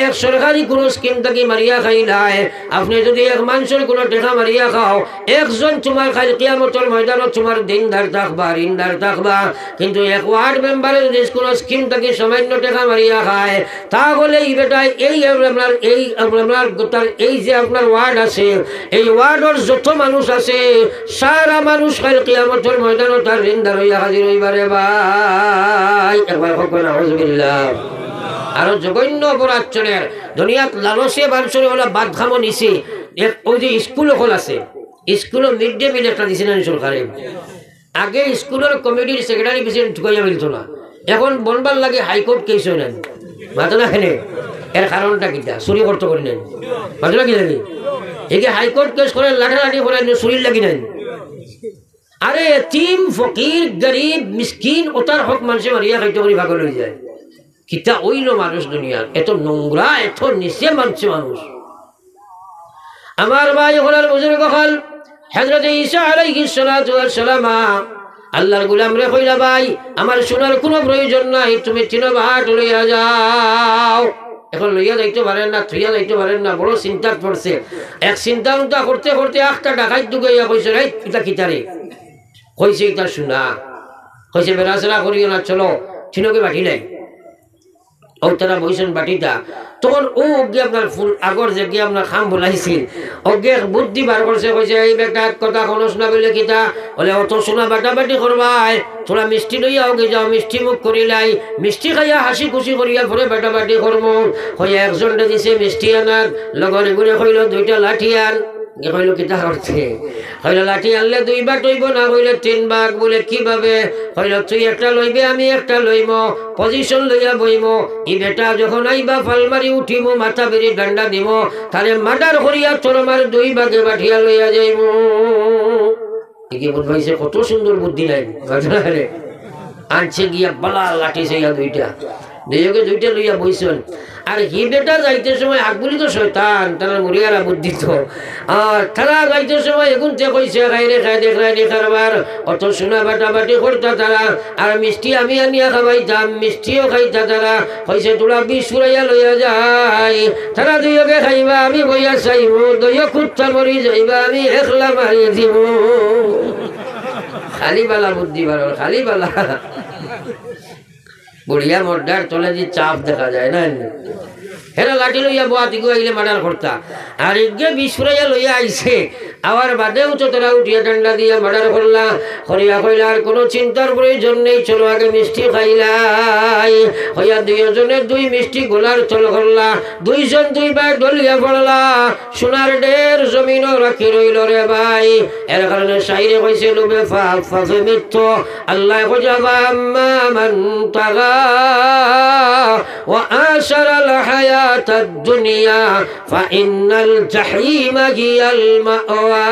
এক সরকারি কোনো স্কিম থাকি মারিয়া খাই নাই আপনি যদি এক মানুষের কোনো টেকা মারিয়া খাও, একজন তোমার খাই কিয়ামতর ময়দানত তোমার দিনদার থাকবা, ঋণদার থাকবা। কিন্তু এক ওয়ার্ড মেম্বারে যদি কোনো স্কিম থাকি সামান্য টেকা মারিয়া খায়, তাহলে এই বেটায় এই আপনার এই আপনার তার এই যে আপনার ওয়ার্ড আছে, এই ওয়ার্ডের যত মানুষ আছে, সারা মানুষ খাই কিয়ামতর ময়দানত তার ঋণদার আরও জঘন্য অপরাধচরের দুনিয়াত লালসে বাঞ্চরে বাদ নিছে। ওই যে স্কুল হল আছে স্কুলের মিড ডে মিল একটা দিছে সরকারে। আগে স্কুলের কমিটির সেক্রেটারি প্রেসিডেন্ট ঢুকাইয়া মিলত না। এখন বনবার লাগে হাইকোর্ট কেস হয় না মাতো না খেলে। এর কারণটা কিটা? চুরি করতে করি নেন মাতো না কি? লাগে একে হাইকোর্ট কেস করে লাঠালাঠি করে চুরির লাগি নেন আরে এতিম ফকির, গরিব, মিসকিন ওটার হক মানুষে মারিয়া খাইতে করে ভাগ লই যায়। কিতা ওইল মানুষ দুনিয়ার? এত নোংরা, এত নিচে মানছে মানুষ। আমার ভাই হলার বুজুর্গ হল হজরত ঈসা আলাইহিস সালাতু ওয়াস সালামা। আল্লাহর গুলাম রে কইলা, ভাই, আমার শোনার কোনো প্রয়োজন নাই, তুমি তিন ভাট লইয়া যাও। এখন লইয়া যাইতে পারেন না, থইয়া যাইতে পারেন না, বড় চিন্তা পড়ছে। এক চিন্তা উন্তা করতে করতে একটা ডাকাই দুগাইয়া কইছে রে কিতা কিতারে কইছে ইতা শুনা। কইছে বেড়াচেরা করিও না চলো। চিনকে বাটি নাই ও তারা বইছেন বাটিটা। তখন ও অজ্ঞে আপনার ফুল আগর যে গিয়ে আপনার খাম বলাইছিল অজ্ঞে বুদ্ধি বার করছে, কইছে, এই বেটা কথা কোনো শোনা বলে কিতা? বলে, অত শোনা বাটা বাটি করবাই। তোরা মিষ্টি লইয়া ওকে যাও, মিষ্টি মুখ করিলাই মিষ্টি খাইয়া হাসি খুশি করিয়া পরে বাটা বাটি করম। হইয়া একজনটা দিছে মিষ্টি আনার, লগর এগুলো কইল, দুইটা লাঠি আন। এ কইল কিতা করছে কইল লাঠি আনলে দুই বাট হইব না কইলে তিন বাঘ বলে কীভাবে? কইল তুই একটা লইবে, আমি একটা লইম পজিশন লইয়া বইম। ই বেটা যখন আইবা ফালমারি উঠিম, মাথা বেরি ডান্ডা দিব তাহলে মার্ডার করিয়া তোর আমার দুই বাঘে বাঠিয়া লইয়া যাইম। একে বুঝবাইছে কত সুন্দর বুদ্ধি নাই। আনছে গিয়া বালা লাঠি সেইয়া দুইটা। দুইজকে দুইটা লইয়া বইছেন আর হি বেটা যাইতে সময় আকবুলি তো শয়তান তারা মরিয়ারা বুদ্ধি তো আর তারা যাইতে সময় এখন তে কইছে খাই দেখ রাইনি কারবার অত সোনা বাটা বাটি করতা তারা আর মিষ্টি আমি আনিয়া খাবাইতাম মিষ্টিও খাইতা তারা কইছে তোরা বিষ ফুরাইয়া লইয়া যাই তারা দুইকে খাইবা আমি বইয়া চাইব দইয় কুত্তা মরি যাইবা আমি একলা মারি দিব খালি বালা বুদ্ধি বাড়ার খালি বালা বুড়িয়া মোড্ডার চলে যে চাপ দেখা যায় না হেরা গাটি লইয়া বোয়া দিকে আইলে মার্ডার করতা। আর এদিকে বিস্ফুরাইয়া লইয়া আইছে। আবার বাদেও তো তোরা উঠিয়া ডান্ডা দিয়া মাডাল করলা। করিয়া কইলা, আর কোনো চিন্তার প্রয়োজন নেই, চলো আগে মিষ্টি খাইলাই। হইয়া দুইজনে দুই মিষ্টি গোলার চল করলা। দুইজন দুই দুইবার দলিয়া পড়লা। সোনার ডের জমিন রাখি রইল রে ভাই। এর কারণে সাইরে কইছে লুবে ফাফ ফাফে মিথ্য আল্লাহ কজাবা আম্মা মান তাগা। ওয়া আশারা আল হায়া الحياة الدنيا فإن الجحيم هي المأوى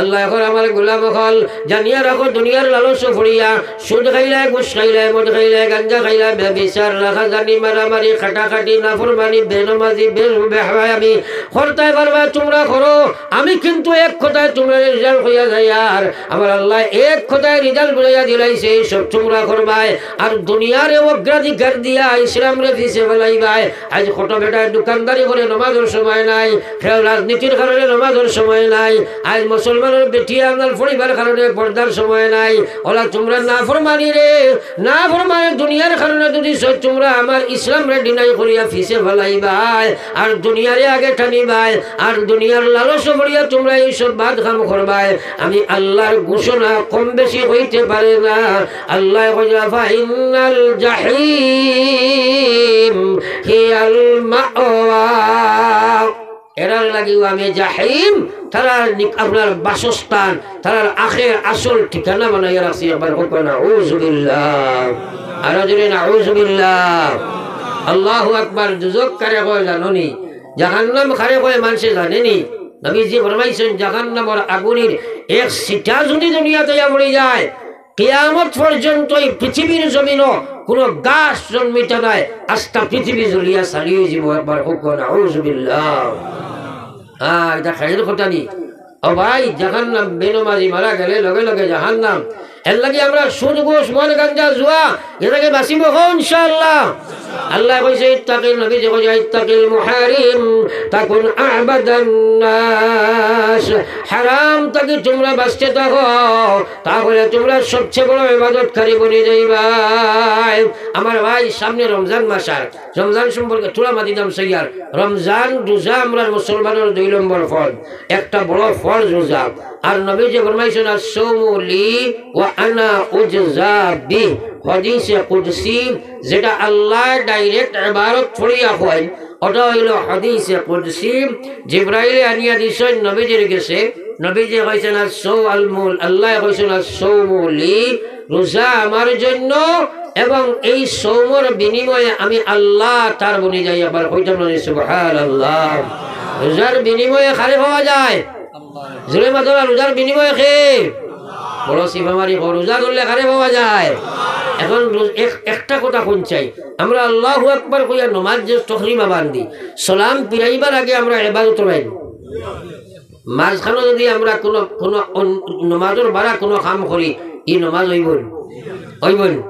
আল্লাহ এখন আমার গোলাম হল জানিয়া রাখো দুনিয়ার লালস ফুরিয়া সুদ খাইলে ঘুষ খাইলে মদ খাইলে গাঞ্জা খাইলে বেবিচার রাখা জানি মারামারি খাটাখাটি নাফরমানি বেনমাজি বের বেহায়ামি খরতায় পারবা তোমরা করো আমি কিন্তু এক কথায় তোমরা রেজাল্ট হইয়া যাই আর আমার আল্লাহ এক কথায় রেজাল্ট বুঝাইয়া দিলাইছে সব তোমরা করবাই আর দুনিয়ারে অগ্রাধিকার দিয়া ইসলাম রে দিছে ফেলাইবাই আজ কত বেটায় দোকানদারি করে নমাজের সময় নাই খেল রাজনীতির কারণে নমাজের সময় নাই, আজ মুসলমানের বেটি আপনার পরিবার কারণে পর্দার সময় নাই। ওলা তোমরা না ফরমানি রে, না ফরমানি দুনিয়ার কারণে যদি তোমরা আমার ইসলাম রে ডিনাই করিয়া ফিসে ফেলাইবাই, আর দুনিয়ারে আগে টানিবাই, আর দুনিয়ার লালস করিয়া তোমরা এইসব বাদ খাম করবাই, আমি আল্লাহর ঘোষণা কম বেশি হইতে পারে না। আল্লাহ জাহিম হিয়াল মাওয়া এরার লাগিও আমি জাহিম, তারার নি- আপনার বাসস্থান, তারার আখের আসল ঠিকানা বানাইয়া রাখছি একবার হোক না যদি না আল্লাহু আকবার দুজক কারে কয় জাননি? জাহান্নাম খারে কয় মানুষে জানেনি? নবীজি ফরমাইছেন, জাহান্নামর আগুনের এক সিটা যদি দুনিয়াতে পড়ে যায় কিয়ামত পর্যন্ত এই পৃথিবীর জমিনও কোন গাছ জন্মিত নাই। আস্তা পৃথিবী জ্বলিয়া চালিয়ে যাব একবার হোক না হ্যাঁ এটা খাইর কথা নি। ও ভাই জাহান নাম বেনমাজি মারা গেলে লগে লগে জাহান্নাম। এর আমরা সুদ ঘোষ মন, গাঞ্জা, জুয়া, এটাকে বাঁচিব ইনশাআল্লাহ। আল্লাহ কইছে, ইত্তাকিল নবী যে কইছে, ইত্তাকিল মুহারিম, তাকুন আবাদান নাস। হারাম তাকে তোমরা বাঁচতে থাকো, তাহলে তোমরা সবচেয়ে বড় ইবাদতকারী বনে যাইবাই আমার ভাই, সামনে রমজান মাস আর, রমজান সম্পর্কে তোলা মাতি দাম সৈয়ার রমজান রোজা আমরা মুসলমানের দুই নম্বর ফল, একটা বড় ফল রোজা। আর নবী যে ফরমাইছেন আসৌমুলি ওয়া আনা উজজা বি হদিসে কুদসি যেটা আল্লাহ ডাইরেক্ট ইবারত ছড়িয়া হয় ওটা হইল হদিসে কুদসি। জিব্রাইলে আনিয়া দিছেন, নবীজির গেছে নবীজি কইছেন আসৌ আলমুল আল্লাহ কইছেন আসৌমুলি রোজা আমার জন্য এবং এই সৌমর বিনিময়ে আমি আল্লাহ তার বনি যাই আবার কইতাম না সুবহান আল্লাহ রোজার বিনিময়ে খালি পাওয়া যায়। জোরে মাতলা রোজার বিনিময়ে খে বড় সিফা মারি কো, রোজা ধরলে খারে পাওয়া যায়। এখন এক- একটা কথা কোন চাই। আমরা আল্লাহ একবার কইয়া নমাজ যে তখরিমা বান্ধি সালাম পিরাইবার আগে আমরা এবাদত রাইব। মাঝখানে যদি আমরা কোনো কোনো নমাজের বারা কোনো কাম করি ই নমাজ হইবন হইবন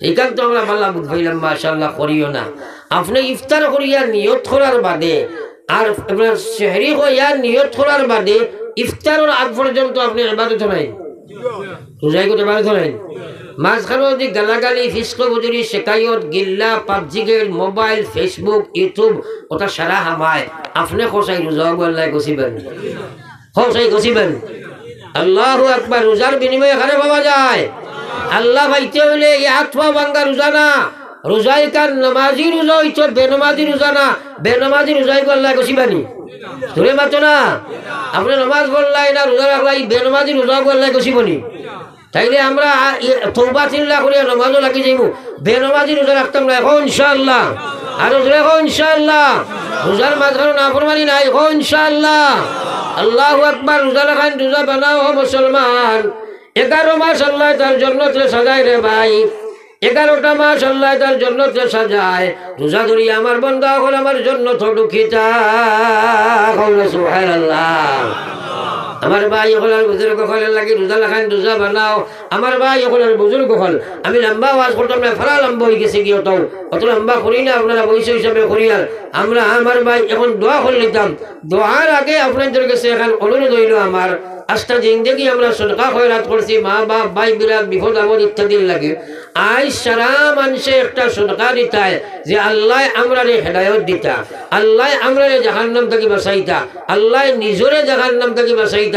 এইখান তো আমরা বালা বুধ হইলাম মাশাল্লাহ করিও না। আপনি ইফতার করিয়া নিয়ত করার বাদে আর আপনার শেহরি হইয়া নিয়ত করার বাদে ইফতারের আগ পর্যন্ত আপনি এবাদত নাই রোজাই করতে পারে ধরেন মাঝখানে যদি গালাগালি ফিস্ক বুজুরি শেখায়ত গিল্লা পাবজি গেল মোবাইল, ফেসবুক, ইউটিউব, ওটা সারা হামায়। আপনি খসাই রোজা গল্লায় গছিবেন খসাই গছিবেন আল্লাহ একবার রোজার বিনিময়ে এখানে পাওয়া যায়। আল্লাহ ভাইতে হইলে এই আত্মা বাঙ্গা রোজা না। রোজাই কার নামাজি রোজা হইছ বেনমাজি রোজা না। বেনমাজি রোজাই গল্লায় গছিবানি ধরে মাতো না? আপনি নমাজ পড়লাই না, রোজা রাখলাই, বেনমাজি রোজা গল্লায় গছিবনি তাইলে আমরা তৌবা চিল্লা করে নমাজও লাগি যাইব বেনমাজি রোজা রাখতাম না, এখন ইনশাআল্লাহ। আর রোজা এখন ইনশাআল্লাহ। রোজার মাঝখানে না ফরমানি নাই, এখন ইনশাআল্লাহ। আল্লাহ আকবার, রোজা রাখান রোজা বানাও মুসলমান। এগারো মাস আল্লাহ তার জন্য সাজায় রে ভাই। এগারোটা মাস আল্লাহ তার জন্য সাজায়। রোজা ধরি আমার বন্ধা হল আমার জন্য তো দুঃখিতা আল্লাহ আমার ভাই হলার বুজুর্গ হলের লাগি, রোজা লাখান রোজা বানাও। আমার ভাই হলার বুজুর্গ হল। আমি লম্বা আওয়াজ করতাম না ফেরা লম্বা হয়ে গেছে গিয়ে তো অত লম্বা করি না, আপনারা বৈশ্য হিসাবে করি আর। আমরা, আমার ভাই এখন দোয়া করে নিতাম। দোয়ার আগে আপনাদের কাছে এখন অনুরোধ হইল আমার। আজটা জিন্দগি আমরা সদকা খয়রাত করছি, মা বাপ, ভাই বিরাট বিপদ, আপদ ইত্যাদির লাগে। আজ সারা মানুষে একটা সদকা দিতায় যে আল্লাহ আমরা রে হেদায়ত দিতা। আল্লাহ আমরা রে জাহান্নাম থেকে বাঁচাইতা। আল্লাহ নিজরে জাহান্নাম থেকে বাঁচাইতা।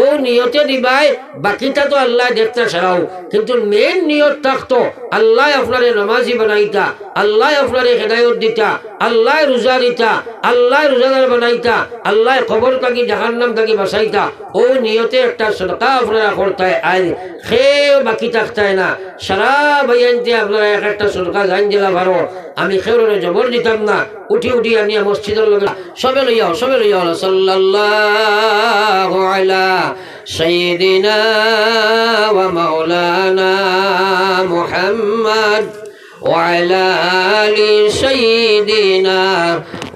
ও নিয়তে দিবাই, বাকিটা তো আল্লাহ দেখতে ছাড়াও কিন্তু মেন নিয়ত থাকতো, আল্লাহ আপনারে নমাজি বানাইতা, আল্লাহ আপনারে হেদায়ত দিতা, আল্লাহ রোজা দিতা, আল্লাহ রোজাদার বানাইতা, আল্লাহ খবর থাকি, জাহান্নাম থেকে বাঁচাইতা ও নিয়তে একটা সদকা আপনারা করতে আইন খেয়ে বাকি থাকতায় না। সারা বাইয়ানতে আপনারা এক একটা সদকা গান দিলা ভালো আমি খেউরে জবর দিতাম না, উঠি উঠি আনি মসজিদের লগে, সবে লইয়াও সবে লইয়াও সাল্লাল্লাহু وعلى سيدنا ومولانا محمد وعلى آل سيدنا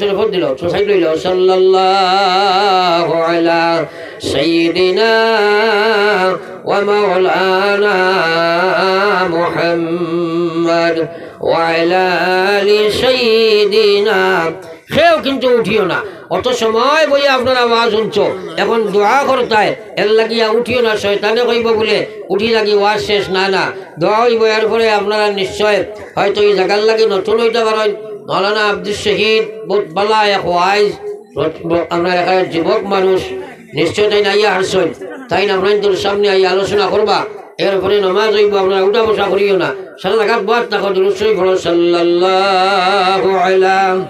সাথে ফোন দিল তো সাইড লইল সাল্লাল্লাহু আলা সাইয়্যিদিনা ওয়া মাওলানা মুহাম্মদ ওয়া আলা আলি সাইয়্যিদিনা। সেও কিন্তু উঠিও না, অত সময় বই আপনার আওয়াজ শুনছ, এখন দোয়া করতায় এর লাগিয়া উঠিও না, শয়তানে কইব বলে, উঠি লাগি ওয়াজ শেষ, না না, দোয়া হইব এর পরে আপনারা নিশ্চয় হয়তো এই জায়গার লাগি নতুন হইতে পারেন। মৌলানা আব্দুল শহীদ বহুত বালা এক আমরা এখানে যুবক মানুষ, নিশ্চয় তাই আইয়া হারছেন তাই না আপনার সামনে আই আলোচনা করবা। এরপরে নমাজ হইব, আপনারা উঠা বসা করিও না। আলাইহি।